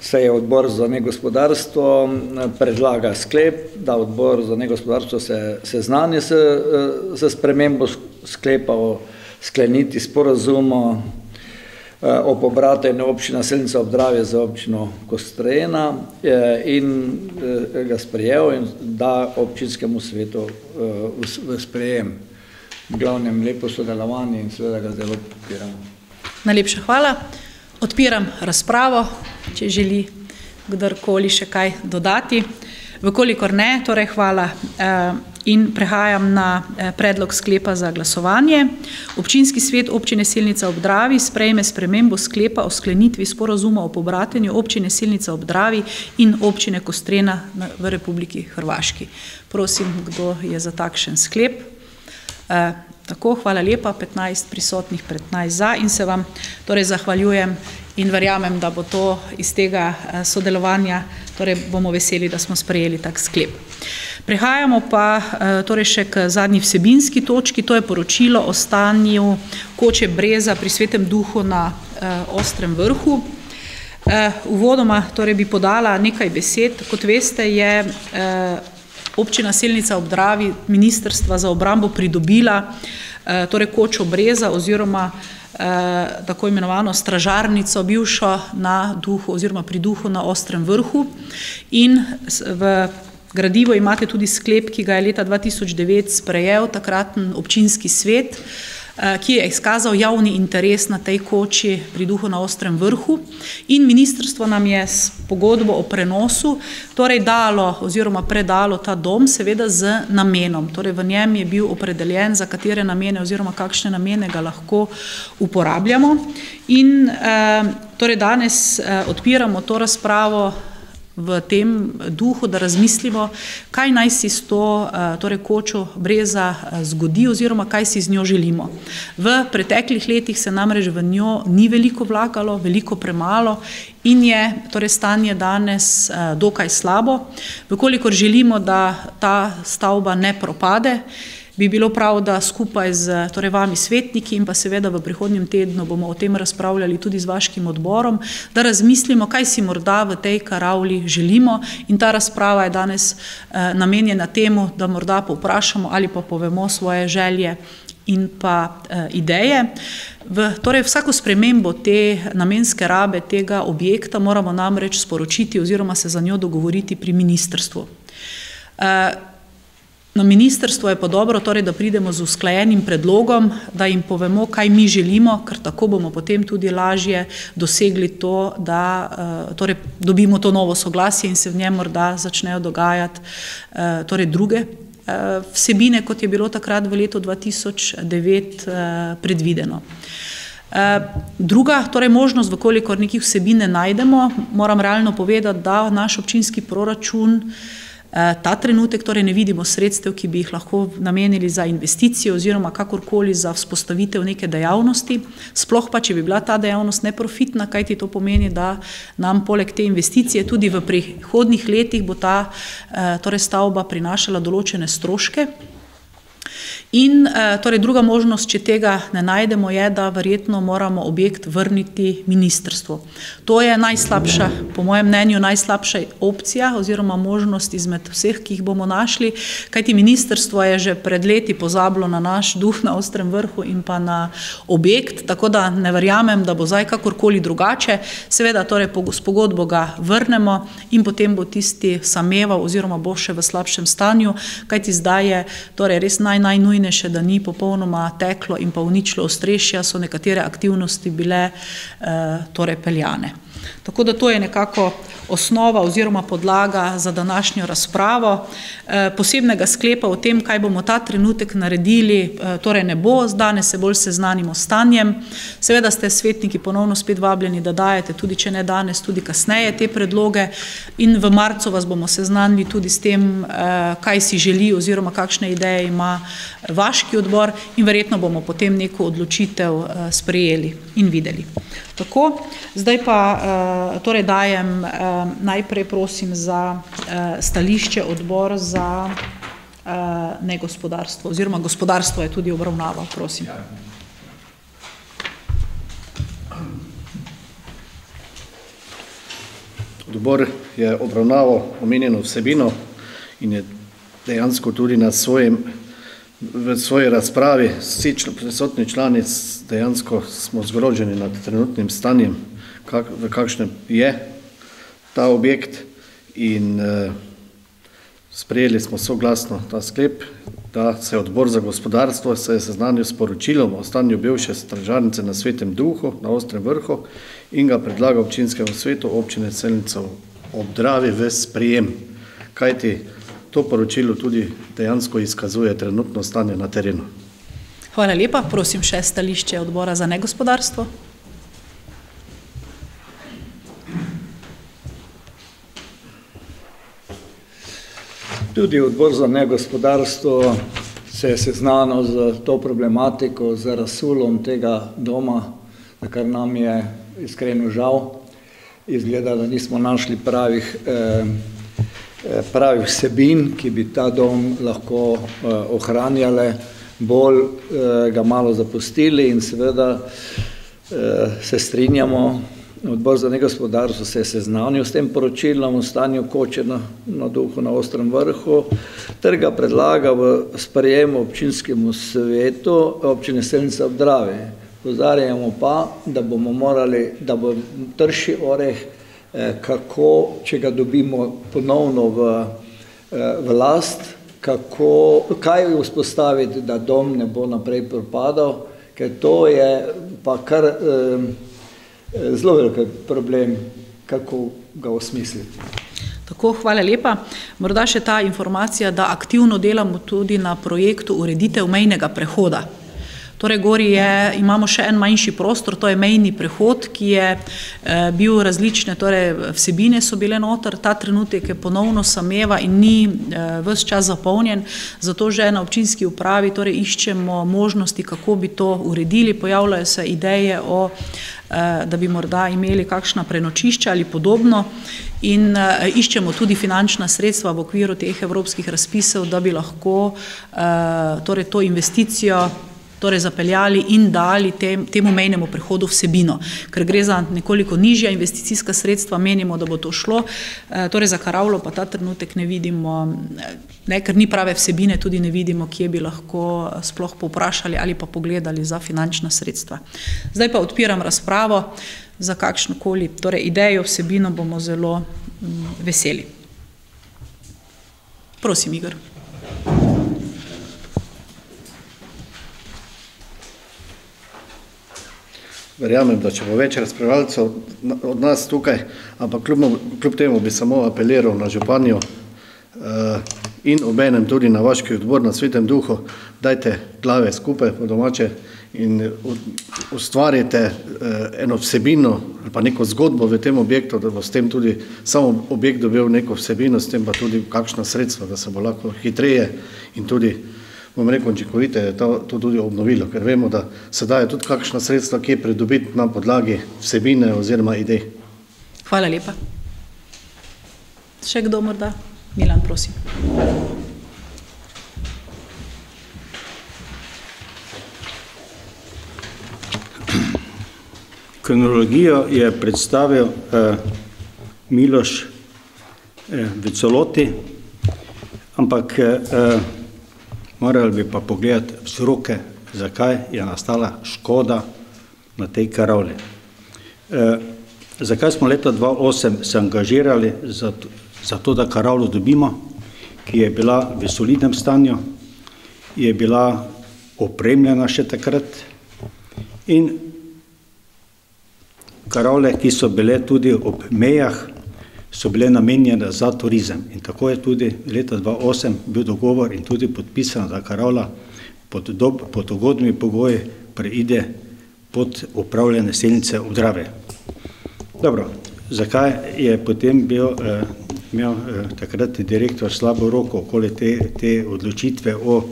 se je odbor za negospodarstvo predlaga sklep, da odbor za negospodarstvo se seznani s, s spremembo sklepa o skleniti sporazumo o pobratenju občina Selnica obdravje za občino Kostrena in ga sprejel in da občinskemu svetu v sprejem glavnem lepo sodelovanje in seveda ga zelo podpiramo. Najlepša hvala. Odpiram razpravo, če želi kdorkoli še kaj dodati. Vkolikor ne, torej hvala eh, in prehajam na eh, predlog sklepa za glasovanje. Občinski svet občine Silnica ob Dravi sprejme spremembo sklepa o sklenitvi sporozuma o pobratenju občine Silnica ob Dravi in občine Kostrena v Republiki Hrvaški. Prosim, kdo je za takšen sklep? Eh, tako, hvala lepa, 15 prisotnih, 15 za in se vam torej zahvaljujem in verjamem, da bo to iz tega eh, sodelovanja, torej bomo veseli, da smo sprejeli tak sklep. Prehajamo pa eh, torej še k zadnji vsebinski točki, to je poročilo o stanju koče breza pri svetem duhu na ostrem vrhu. Uvodoma torej bi podala nekaj besed, kot veste je občina Selnica ob Dravi ministrstva za obrambo pridobila eh, torej koč obreza oziroma eh, tako imenovano stražarnico bivšo na duhu oziroma pri duhu na ostrem vrhu. In v gradivo imate tudi sklep, ki ga je leta 2009 sprejel takraten občinski svet ki je izkazal javni interes na tej koči pri duhu na ostrem vrhu in ministrstvo nam je s pogodbo o prenosu torej dalo oziroma predalo ta dom seveda z namenom. Torej v njem je bil opredeljen, za katere namene oziroma kakšne namene ga lahko uporabljamo in torej danes odpiramo to razpravo v tem duhu, da razmislimo, kaj naj si s to eh, torej kočo breza eh, zgodi oziroma kaj si z njo želimo. V preteklih letih se namreč v njo ni veliko vlagalo, veliko premalo in je torej stanje danes eh, dokaj slabo. Vkolikor želimo, da ta stavba ne propade, bi bilo prav, da skupaj z torej vami svetniki in pa seveda v prihodnjem tednu bomo o tem razpravljali tudi z vaškim odborom, da razmislimo, kaj si morda v tej karavli želimo in ta razprava je danes eh, namenjena temu, da morda povprašamo ali pa povemo svoje želje in pa eh, ideje. V, torej vsako spremembo te namenske rabe tega objekta moramo namreč sporočiti oziroma se za njo dogovoriti pri ministrstvu. Eh, Na ministrstvo je pa dobro, torej, da pridemo z usklajenim predlogom, da jim povemo, kaj mi želimo, ker tako bomo potem tudi lažje dosegli to, da uh, torej, dobimo to novo soglasje in se v njem morda začnejo dogajati uh, torej druge uh, vsebine, kot je bilo takrat v letu 2009 uh, predvideno. Druga torej možnost, vkolikor nekih vsebine najdemo, moram realno povedati, da naš občinski proračun Eh, ta trenutek torej ne vidimo sredstev, ki bi jih lahko namenili za investicije oziroma kakorkoli za vzpostavitev neke dejavnosti, sploh pa, če bi bila ta dejavnost neprofitna, kajti to pomeni, da nam poleg te investicije tudi v prihodnih letih bo ta eh, torej stavba prinašala določene stroške, In eh, torej druga možnost, če tega ne najdemo, je, da verjetno moramo objekt vrniti ministrstvu. To je najslabša, po mojem mnenju, najslabša opcija oziroma možnost izmed vseh, ki jih bomo našli, kajti ministrstvo je že pred leti pozabilo na naš duh na ostrem vrhu in pa na objekt, tako da ne verjamem, da bo zdaj kakorkoli drugače. Seveda torej s pogodbo ga vrnemo in potem bo tisti sameval oziroma bo še v slabšem stanju, kajti zdaj je torej res naj, najnujnejši najnujnejše, da ni popolnoma teklo in pa uničilo ostrešja, so nekatere aktivnosti bile eh, torej peljane. Tako da to je nekako osnova oziroma podlaga za današnjo razpravo. Eh, posebnega sklepa o tem, kaj bomo ta trenutek naredili, eh, torej ne bo, danes se bolj seznanimo s stanjem. Seveda ste svetniki ponovno spet vabljeni, da dajete tudi, če ne danes, tudi kasneje te predloge in v marcu vas bomo seznanili tudi s tem, eh, kaj si želi oziroma kakšne ideje ima vaški odbor in verjetno bomo potem neko odločitev sprejeli in videli. Tako, zdaj pa torej dajem najprej prosim za stališče odbor za negospodarstvo oziroma gospodarstvo je tudi obravnava, prosim. Odbor je obravnaval omenjeno vsebino in je dejansko tudi na svojem v svoji razpravi vsi prisotni člani dejansko smo zgroženi nad trenutnim stanjem, kak, v kakšnem je ta objekt in uh, sprejeli smo soglasno ta sklep, da se odbor za gospodarstvo se je seznanil s poročilom o stanju bivše stražarnice na Svetem duhu na Ostrem vrhu in ga predlaga občinskemu svetu občine Selnica ob Dravi v sprijem. Kajti to poročilo tudi dejansko izkazuje trenutno stanje na terenu. Hvala lepa. Prosim še stališče odbora za negospodarstvo. Tudi odbor za negospodarstvo se je seznanil z to problematiko, z razsulom tega doma, na kar nam je iskreno žal. Izgleda, da nismo našli pravih eh, Eh, pravih vsebin, ki bi ta dom lahko eh, ohranjale, bolj eh, ga malo zapustili in seveda se strinjamo, odbor za negospodarstvo se je seznanil s tem poročilom o stanju koče na, na duhu na ostrem vrhu, ter ga predlaga v sprejemu občinskemu svetu občine Selnica ob Dravi. Pozarjamo pa, da bomo morali, da bo trši oreh Eh, kako, če ga dobimo ponovno v, eh, v last, kako, kaj vzpostaviti, da dom ne bo naprej propadal, ker to je pa kar um, zelo velik problem, kako ga osmisliti. Tako, hvala lepa. Morda še ta informacija, da aktivno delamo tudi na projektu ureditev mejnega prehoda. Torej, gori je, imamo še en manjši prostor, to je mejni prehod, ki je eh, bil različne, torej vsebine so bile noter, ta trenutek je ponovno sameva in ni eh, vse čas zapolnjen, zato že na občinski upravi torej iščemo možnosti, kako bi to uredili, pojavljajo se ideje o eh, da bi morda imeli kakšna prenočišča ali podobno in uh, iščemo tudi finančna sredstva v okviru teh evropskih razpisov, da bi lahko uh, torej to investicijo torej zapeljali in dali tem, temu mejnemu prehodu vsebino, ker gre za nekoliko nižja investicijska sredstva, menimo, da bo to šlo, e, torej za Karavlo pa ta trenutek ne vidimo, ne, ker ni prave vsebine, tudi ne vidimo, kje bi lahko sploh povprašali ali pa pogledali za finančna sredstva. Zdaj pa odpiram razpravo za kakšnokoli, torej idejo, vsebino bomo zelo m, veseli. Prosim, Igor. Verjamem, da če bo več razpravljalcev od nas tukaj, ampak kljub, kljub temu bi samo apeliral na županjo uh, in obenem tudi na vaški odbor na svetem duhu, dajte glave skupaj po domače in ustvarite uh, eno vsebino ali pa neko zgodbo v tem objektu, da bo s tem tudi samo objekt dobil neko vsebino, s tem pa tudi kakšna sredstva, da se bo lahko hitreje in tudi bom rekel, učinkovite je to, to tudi obnovilo, ker vemo, da se daje tudi kakšna sredstva, ki je pridobiti na podlagi vsebine oziroma idej. Hvala lepa. Še kdo morda? Milan, prosim. Kronologijo je predstavil eh, Miloš eh, v celoti, ampak eh, Morali bi pa pogledati vzroke, zakaj je nastala škoda na tej karavli. E, zakaj smo leta 2008 se angažirali za, za to, da karavlo dobimo, ki je bila v solidnem stanju, je bila opremljena še takrat in karavle, ki so bile tudi ob mejah, so bile namenjene za turizem. In tako je tudi leta 2008 bil dogovor in tudi podpisan, da Karola pod, dob, pod ugodnimi pogoji preide pod upravljene selnice v Drave. Dobro, zakaj je potem bil, eh, imel eh, takratni direktor slabo roko okoli te, te odločitve o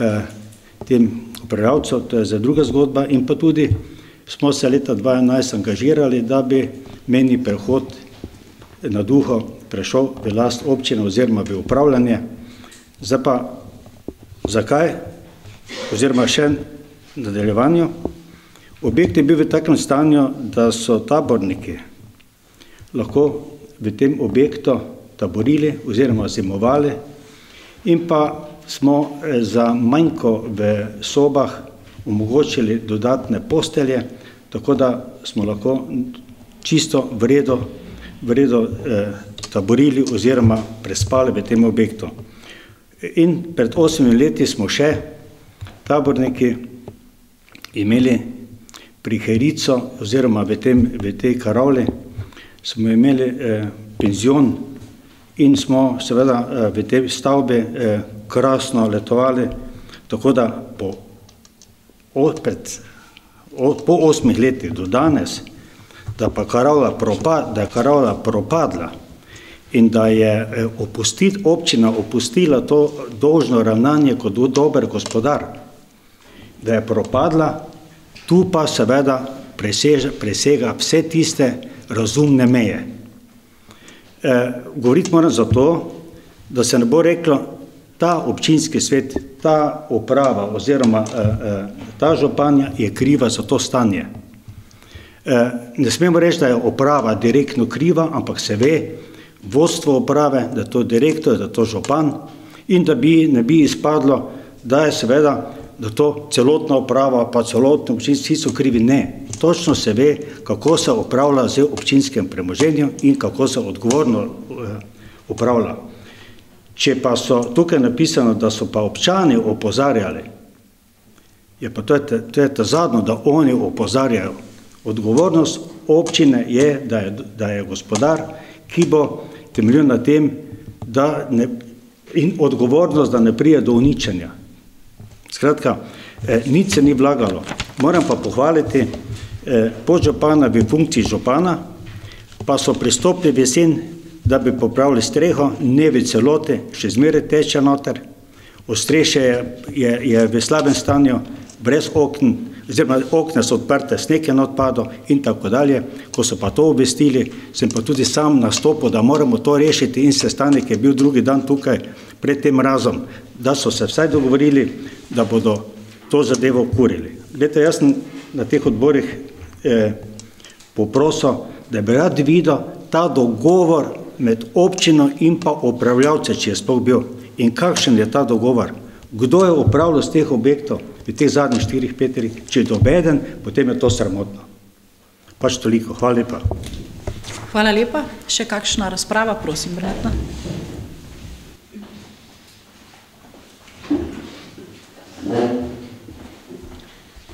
eh, tem upravljavcu, to je za druga zgodba in pa tudi smo se leta 2011 angažirali, da bi meni prehod na duho prešel v last občine oziroma v upravljanje. Zdaj pa, zakaj, oziroma še v nadaljevanju, objekt je bil v takem stanju, da so taborniki lahko v tem objektu taborili oziroma zimovali in pa smo eh, za manjko v sobah omogočili dodatne postelje, tako da smo lahko čisto v redu eh, taborili oziroma prespali v tem objektu. In pred osmimi leti smo še taborniki imeli priherico oziroma v, tem, v tej karavli smo imeli eh, penzion in smo seveda eh, v tej stavbi eh, krasno letovali, tako da po, od, pred, od, po osmih letih do danes da pa karavla propad, da je karavla propadla in da je eh, opustit, občina opustila to dolžno ravnanje kot dober gospodar, da je propadla, tu pa seveda preseža, presega vse tiste razumne meje. E, govoriti moram zato, da se ne bo reklo, ta občinski svet, ta uprava oziroma e, e, ta županja je kriva za to stanje. Eh, ne smemo reči, da je uprava direktno kriva, ampak se ve, vodstvo uprave, da je to direktor, da je to župan in da bi ne bi izpadlo, da je seveda, da to celotna uprava, pa celotno občinstvo, vsi so krivi. Ne, točno se ve, kako se upravlja z občinskim premoženjem in kako se odgovorno eh, upravlja. Če pa so tukaj napisano, da so pa občani opozarjali, je pa to, je, to je ta zadnjo, da oni opozarjajo. Odgovornost občine je, da je, da je gospodar, ki bo temeljil na tem, da ne, in odgovornost, da ne prije do uničenja. Skratka, eh, nič se ni vlagalo. Moram pa pohvaliti eh, podžupana v funkciji župana, pa so pristopili v jesen, da bi popravili streho, ne v celoti, še zmeraj teče noter. Ostrešje je, je, je v slabem stanju, brez okn, oziroma okna so odprte, sneg je odpadlo in tako dalje. Ko so pa to obvestili, sem pa tudi sam nastopil, da moramo to rešiti in sestanek je bil drugi dan tukaj pred tem razom, da so se vsaj dogovorili, da bodo to zadevo kurili. Glede, jaz sem na teh odborih eh, poprosil, da bi rad videl ta dogovor med občino in pa upravljavce, če je sploh bil. In kakšen je ta dogovor? Kdo je upravljal z teh objektov? V teh zadnjih štirih, petih, če je dobeden, potem je to sramotno. Pač toliko. Hvala lepa. Hvala lepa. Še kakšna razprava, prosim, Bratna?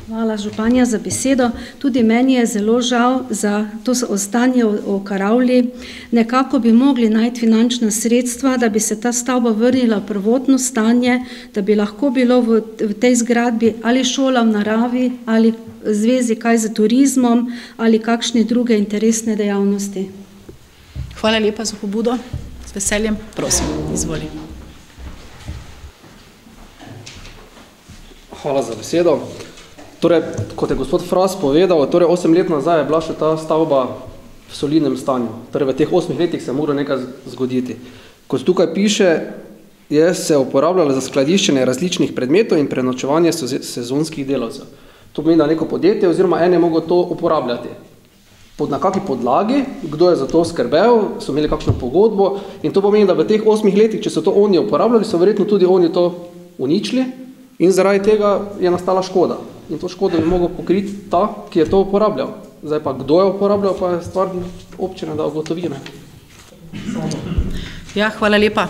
Hvala, županja, za besedo. Tudi meni je zelo žal za to ostanje v Karavli. Nekako bi mogli najti finančna sredstva, da bi se ta stavba vrnila v prvotno stanje, da bi lahko bilo v, v tej zgradbi ali šola v naravi, ali zvezi kaj z turizmom, ali kakšne druge interesne dejavnosti. Hvala lepa za pobudo. Z veseljem, prosim, izvolim. Hvala za besedo. Torej, kot je gospod Fras povedal, torej 8 let nazaj je bila še ta stavba v solidnem stanju. Torej, v teh 8 letih se mora nekaj zgoditi. Kot tukaj piše, je se uporabljala za skladiščenje različnih predmetov in prenočevanje sezonskih delavcev. To pomeni, da neko podjetje oziroma en je mogel to uporabljati. Pod na kakšni podlagi, kdo je za to skrbel, so imeli kakšno pogodbo in to pomeni, da v teh osmih letih, če so to oni uporabljali, so verjetno tudi oni to uničili in zaradi tega je nastala škoda in to škodo bi mogel pokriti ta, ki je to uporabljal. Zdaj pa, kdo je uporabljal, pa je stvar občine, da ugotovi. Ja, hvala lepa.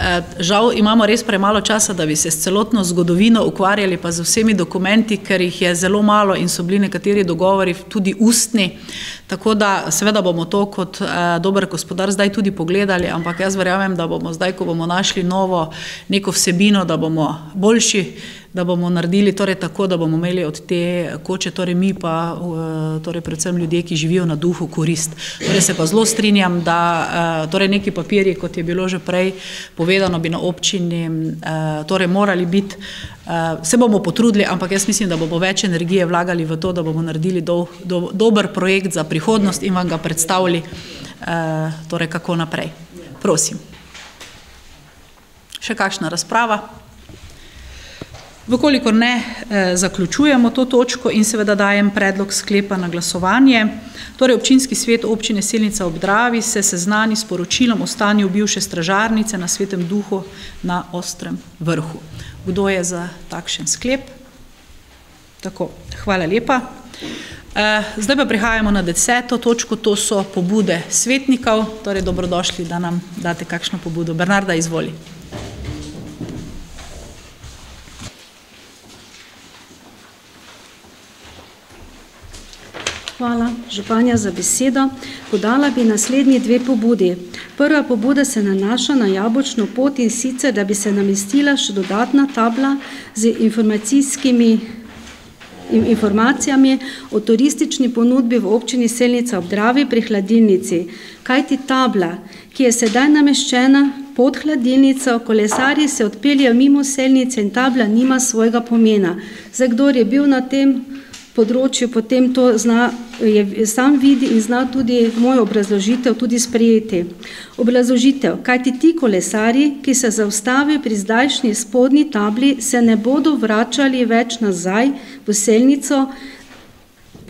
Eh, žal imamo res premalo časa, da bi se s celotno zgodovino ukvarjali, pa z vsemi dokumenti, ker jih je zelo malo in so bili nekateri dogovori tudi ustni. Tako da seveda bomo to kot eh, dober gospodar zdaj tudi pogledali, ampak jaz verjamem, da bomo zdaj, ko bomo našli novo neko vsebino, da bomo boljši da bomo naredili torej tako, da bomo imeli od te koče, torej mi pa, eh, torej predvsem ljudje, ki živijo na duhu, korist. Torej se pa zelo strinjam, da eh, torej neki papirji, kot je bilo že prej povedano, bi na občini eh, torej morali biti, se bomo potrudili, ampak jaz mislim, da bomo več energije vlagali v to, da bomo naredili do, do, dober projekt za prihodnost in vam ga predstavili, torej kako naprej. Prosim. Še kakšna razprava? Vkolikor ne, eh, zaključujemo to točko in seveda dajem predlog sklepa na glasovanje. Torej, občinski svet občine Selnica ob Dravi se seznani s poročilom o stanju bivše stražarnice na Svetem duhu na Ostrem vrhu. Kdo je za takšen sklep? Tako, hvala lepa. Eh, zdaj pa prihajamo na deseto točko, to so pobude svetnikov. Torej, dobrodošli, da nam date kakšno pobudo. Bernarda, izvoli. Hvala, županja, za besedo. Podala bi naslednji dve pobudi. Prva pobuda se nanaša na jabočno pot in sicer, da bi se namestila še dodatna tabla z informacijskimi informacijami o turistični ponudbi v občini Selnica ob Dravi pri hladilnici. Kaj ti tabla, ki je sedaj nameščena pod hladilnico, kolesarji se odpeljajo mimo selnice in tabla nima svojega pomena. Zdaj, kdo je bil na tem področju, potem to zna, je, sam vidi in zna tudi moj obrazložitev tudi sprejeti. Obrazložitev, kajti ti kolesari, ki se zaustavijo pri zdajšnji spodnji tabli, se ne bodo vračali več nazaj v selnico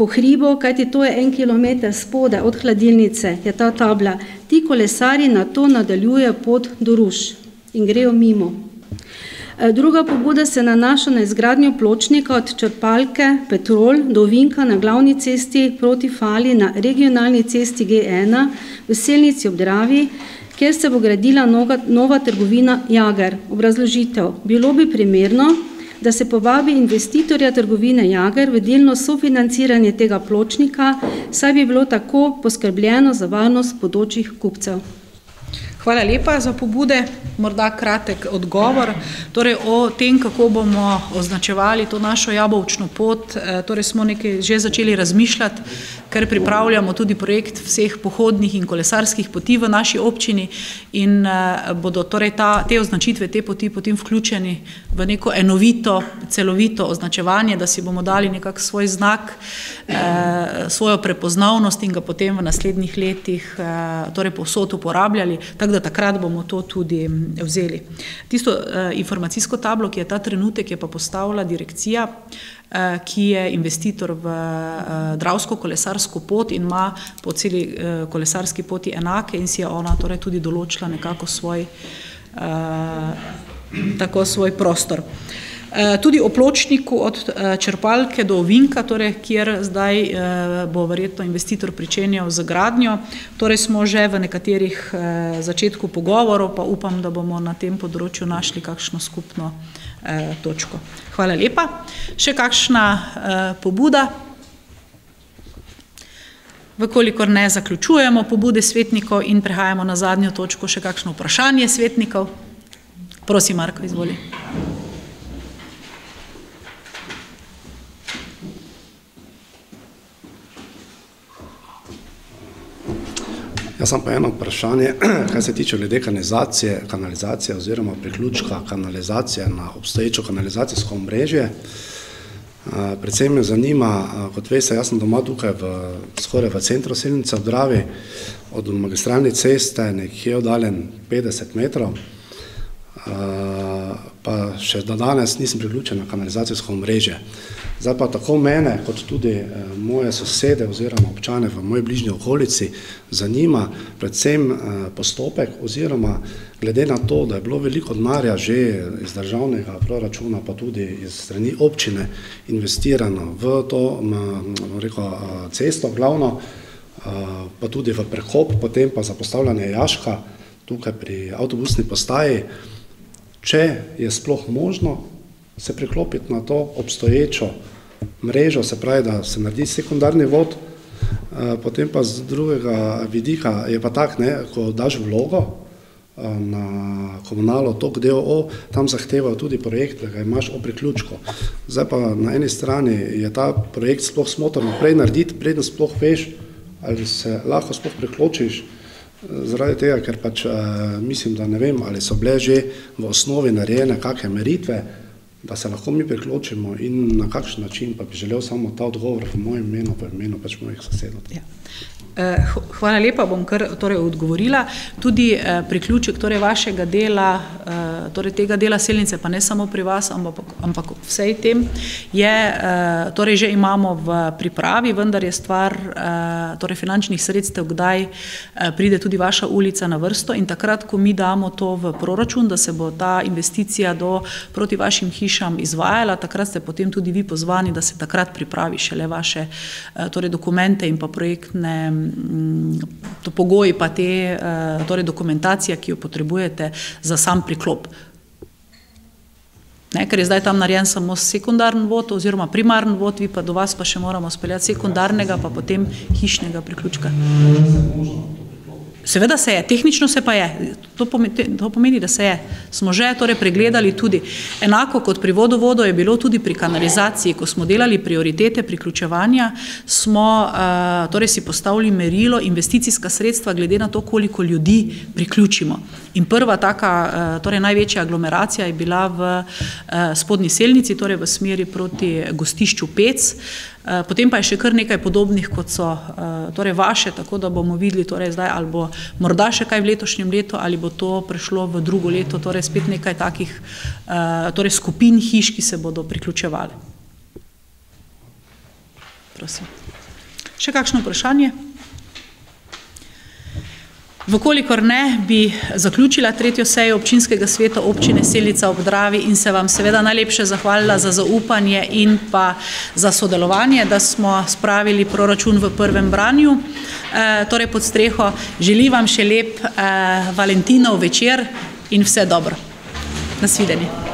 po hribu, kajti to je en kilometer spode od hladilnice, je ta tabla. Ti kolesari na to nadaljujejo pot do Ruš in grejo mimo. Eh, druga pobuda se nanaša na izgradnjo pločnika od črpalke Petrol do Vinka na glavni cesti proti Fali na regionalni cesti G1 v Selnici ob Dravi, kjer se bo gradila nova, nova trgovina Jager. Obrazložitev. Bilo bi primerno, da se povabi investitorja trgovine Jager v delno sofinanciranje tega pločnika, saj bi bilo tako poskrbljeno za varnost bodočih kupcev. Hvala lepa za pobude. Morda kratek odgovor. Torej, o tem, kako bomo označevali to našo jabolčno pot, eh, torej smo nekaj že začeli razmišljati, ker pripravljamo tudi projekt vseh pohodnih in kolesarskih poti v naši občini in eh, bodo torej ta, te označitve, te poti potem vključeni v neko enovito, celovito označevanje, da si bomo dali nekak svoj znak, eh, svojo prepoznavnost in ga potem v naslednjih letih torej povsod uporabljali. Tak tako da takrat bomo to tudi vzeli. Tisto uh, informacijsko tablo, ki je ta trenutek, je pa postavila direkcija, uh, ki je investitor v uh, Dravsko kolesarsko pot in ima po celi uh, kolesarski poti enake in si je ona torej tudi določila nekako svoj, uh, tako svoj prostor. Eh, tudi o pločniku od eh, črpalke do Vinka, torej, kjer zdaj eh, bo verjetno investitor pričenjal z gradnjo. Torej smo že v nekaterih začetku pogovorov, pa upam, da bomo na tem področju našli kakšno skupno točko. Hvala lepa. Še kakšna pobuda? Vkolikor ne zaključujemo pobude svetnikov in prehajamo na zadnjo točko, še kakšno vprašanje svetnikov? Prosim, Marko, izvoli. Jaz sem pa eno vprašanje, kaj se tiče glede kanalizacije, kanalizacije oziroma priključka kanalizacije na obstoječo kanalizacijsko omrežje. Predvsem me zanima, kot veste, jaz sem doma tukaj v, skoraj v centru Silnice v Dravi, od magistralne ceste nekje oddaljen 50 metrov, pa še do danes nisem priključen na kanalizacijsko omrežje. Zdaj pa tako mene, kot tudi eh, moje sosede oziroma občane v moji bližnji okolici zanima predvsem eh, postopek oziroma glede na to, da je bilo veliko denarja že iz državnega proračuna pa tudi iz strani občine investirano v to rekel, eh, cesto glavno, pa tudi v prehop, potem pa za postavljanje jaška tukaj pri avtobusni postaji, če je sploh možno se priklopiti na to obstoječo mrežo, se pravi, da se naredi sekundarni vod, eh, potem pa z drugega vidika je pa tak, ne, ko daš vlogo eh, na komunalo TOK DOO, tam zahtevajo tudi projekt, da ga imaš o priključku. Zdaj pa na eni strani je ta projekt sploh smotrno prej narediti, predno sploh veš, ali se lahko sploh priključiš, eh, zaradi tega, ker pač mislim, da ne vem, ali so bile že v osnovi narejene kakšne meritve, da se lahko mi priključimo in na kakšen način, pa bi želel samo ta odgovor v mojem imenu, pa v imenu pač mojih sosedov. Ja. Eh, hvala lepa, bom kar torej odgovorila. Tudi eh, priključek torej vašega dela, eh, torej tega dela selnice, pa ne samo pri vas, ampak, ampak vsej tem, je, torej že imamo v pripravi, vendar je stvar torej finančnih sredstev, kdaj pride tudi vaša ulica na vrsto in takrat, ko mi damo to v proračun, da se bo ta investicija do proti vašim hišam izvajala, takrat ste potem tudi vi pozvani, da se takrat pripravi šele vaše torej dokumente in pa projektne Mm, to pogoji pa te eh, torej dokumentacija, ki jo potrebujete za sam priklop. Ne, ker je zdaj tam narejen samo sekundarni vod oziroma primarni vod, vi pa do vas pa še moramo speljati sekundarnega pa potem hišnega priključka. Seveda se je, tehnično se pa je, to pomeni, to pomeni, da se je. Smo že torej pregledali tudi, enako kot pri vodovodu je bilo tudi pri kanalizaciji, ko smo delali prioritete priključevanja, smo uh, torej si postavili merilo investicijska sredstva glede na to, koliko ljudi priključimo. In prva taka, uh, torej največja aglomeracija je bila v uh, spodnji selnici, torej v smeri proti gostišču Pec, uh, potem pa je še kar nekaj podobnih, kot so eh, torej vaše, tako da bomo videli, torej zdaj, ali bo morda še kaj v letošnjem letu, ali bo to prešlo v drugo leto, torej spet nekaj takih eh, torej skupin hiš, ki se bodo priključevali. Prosim. Še kakšno vprašanje? Vkolikor ne, bi zaključila tretjo sejo občinskega sveta občine Selica ob Dravi in se vam seveda najlepše zahvalila za zaupanje in pa za sodelovanje, da smo spravili proračun v prvem branju, e, torej pod streho. Želim vam še lep e, Valentinov večer in vse dobro. Nasvidenje.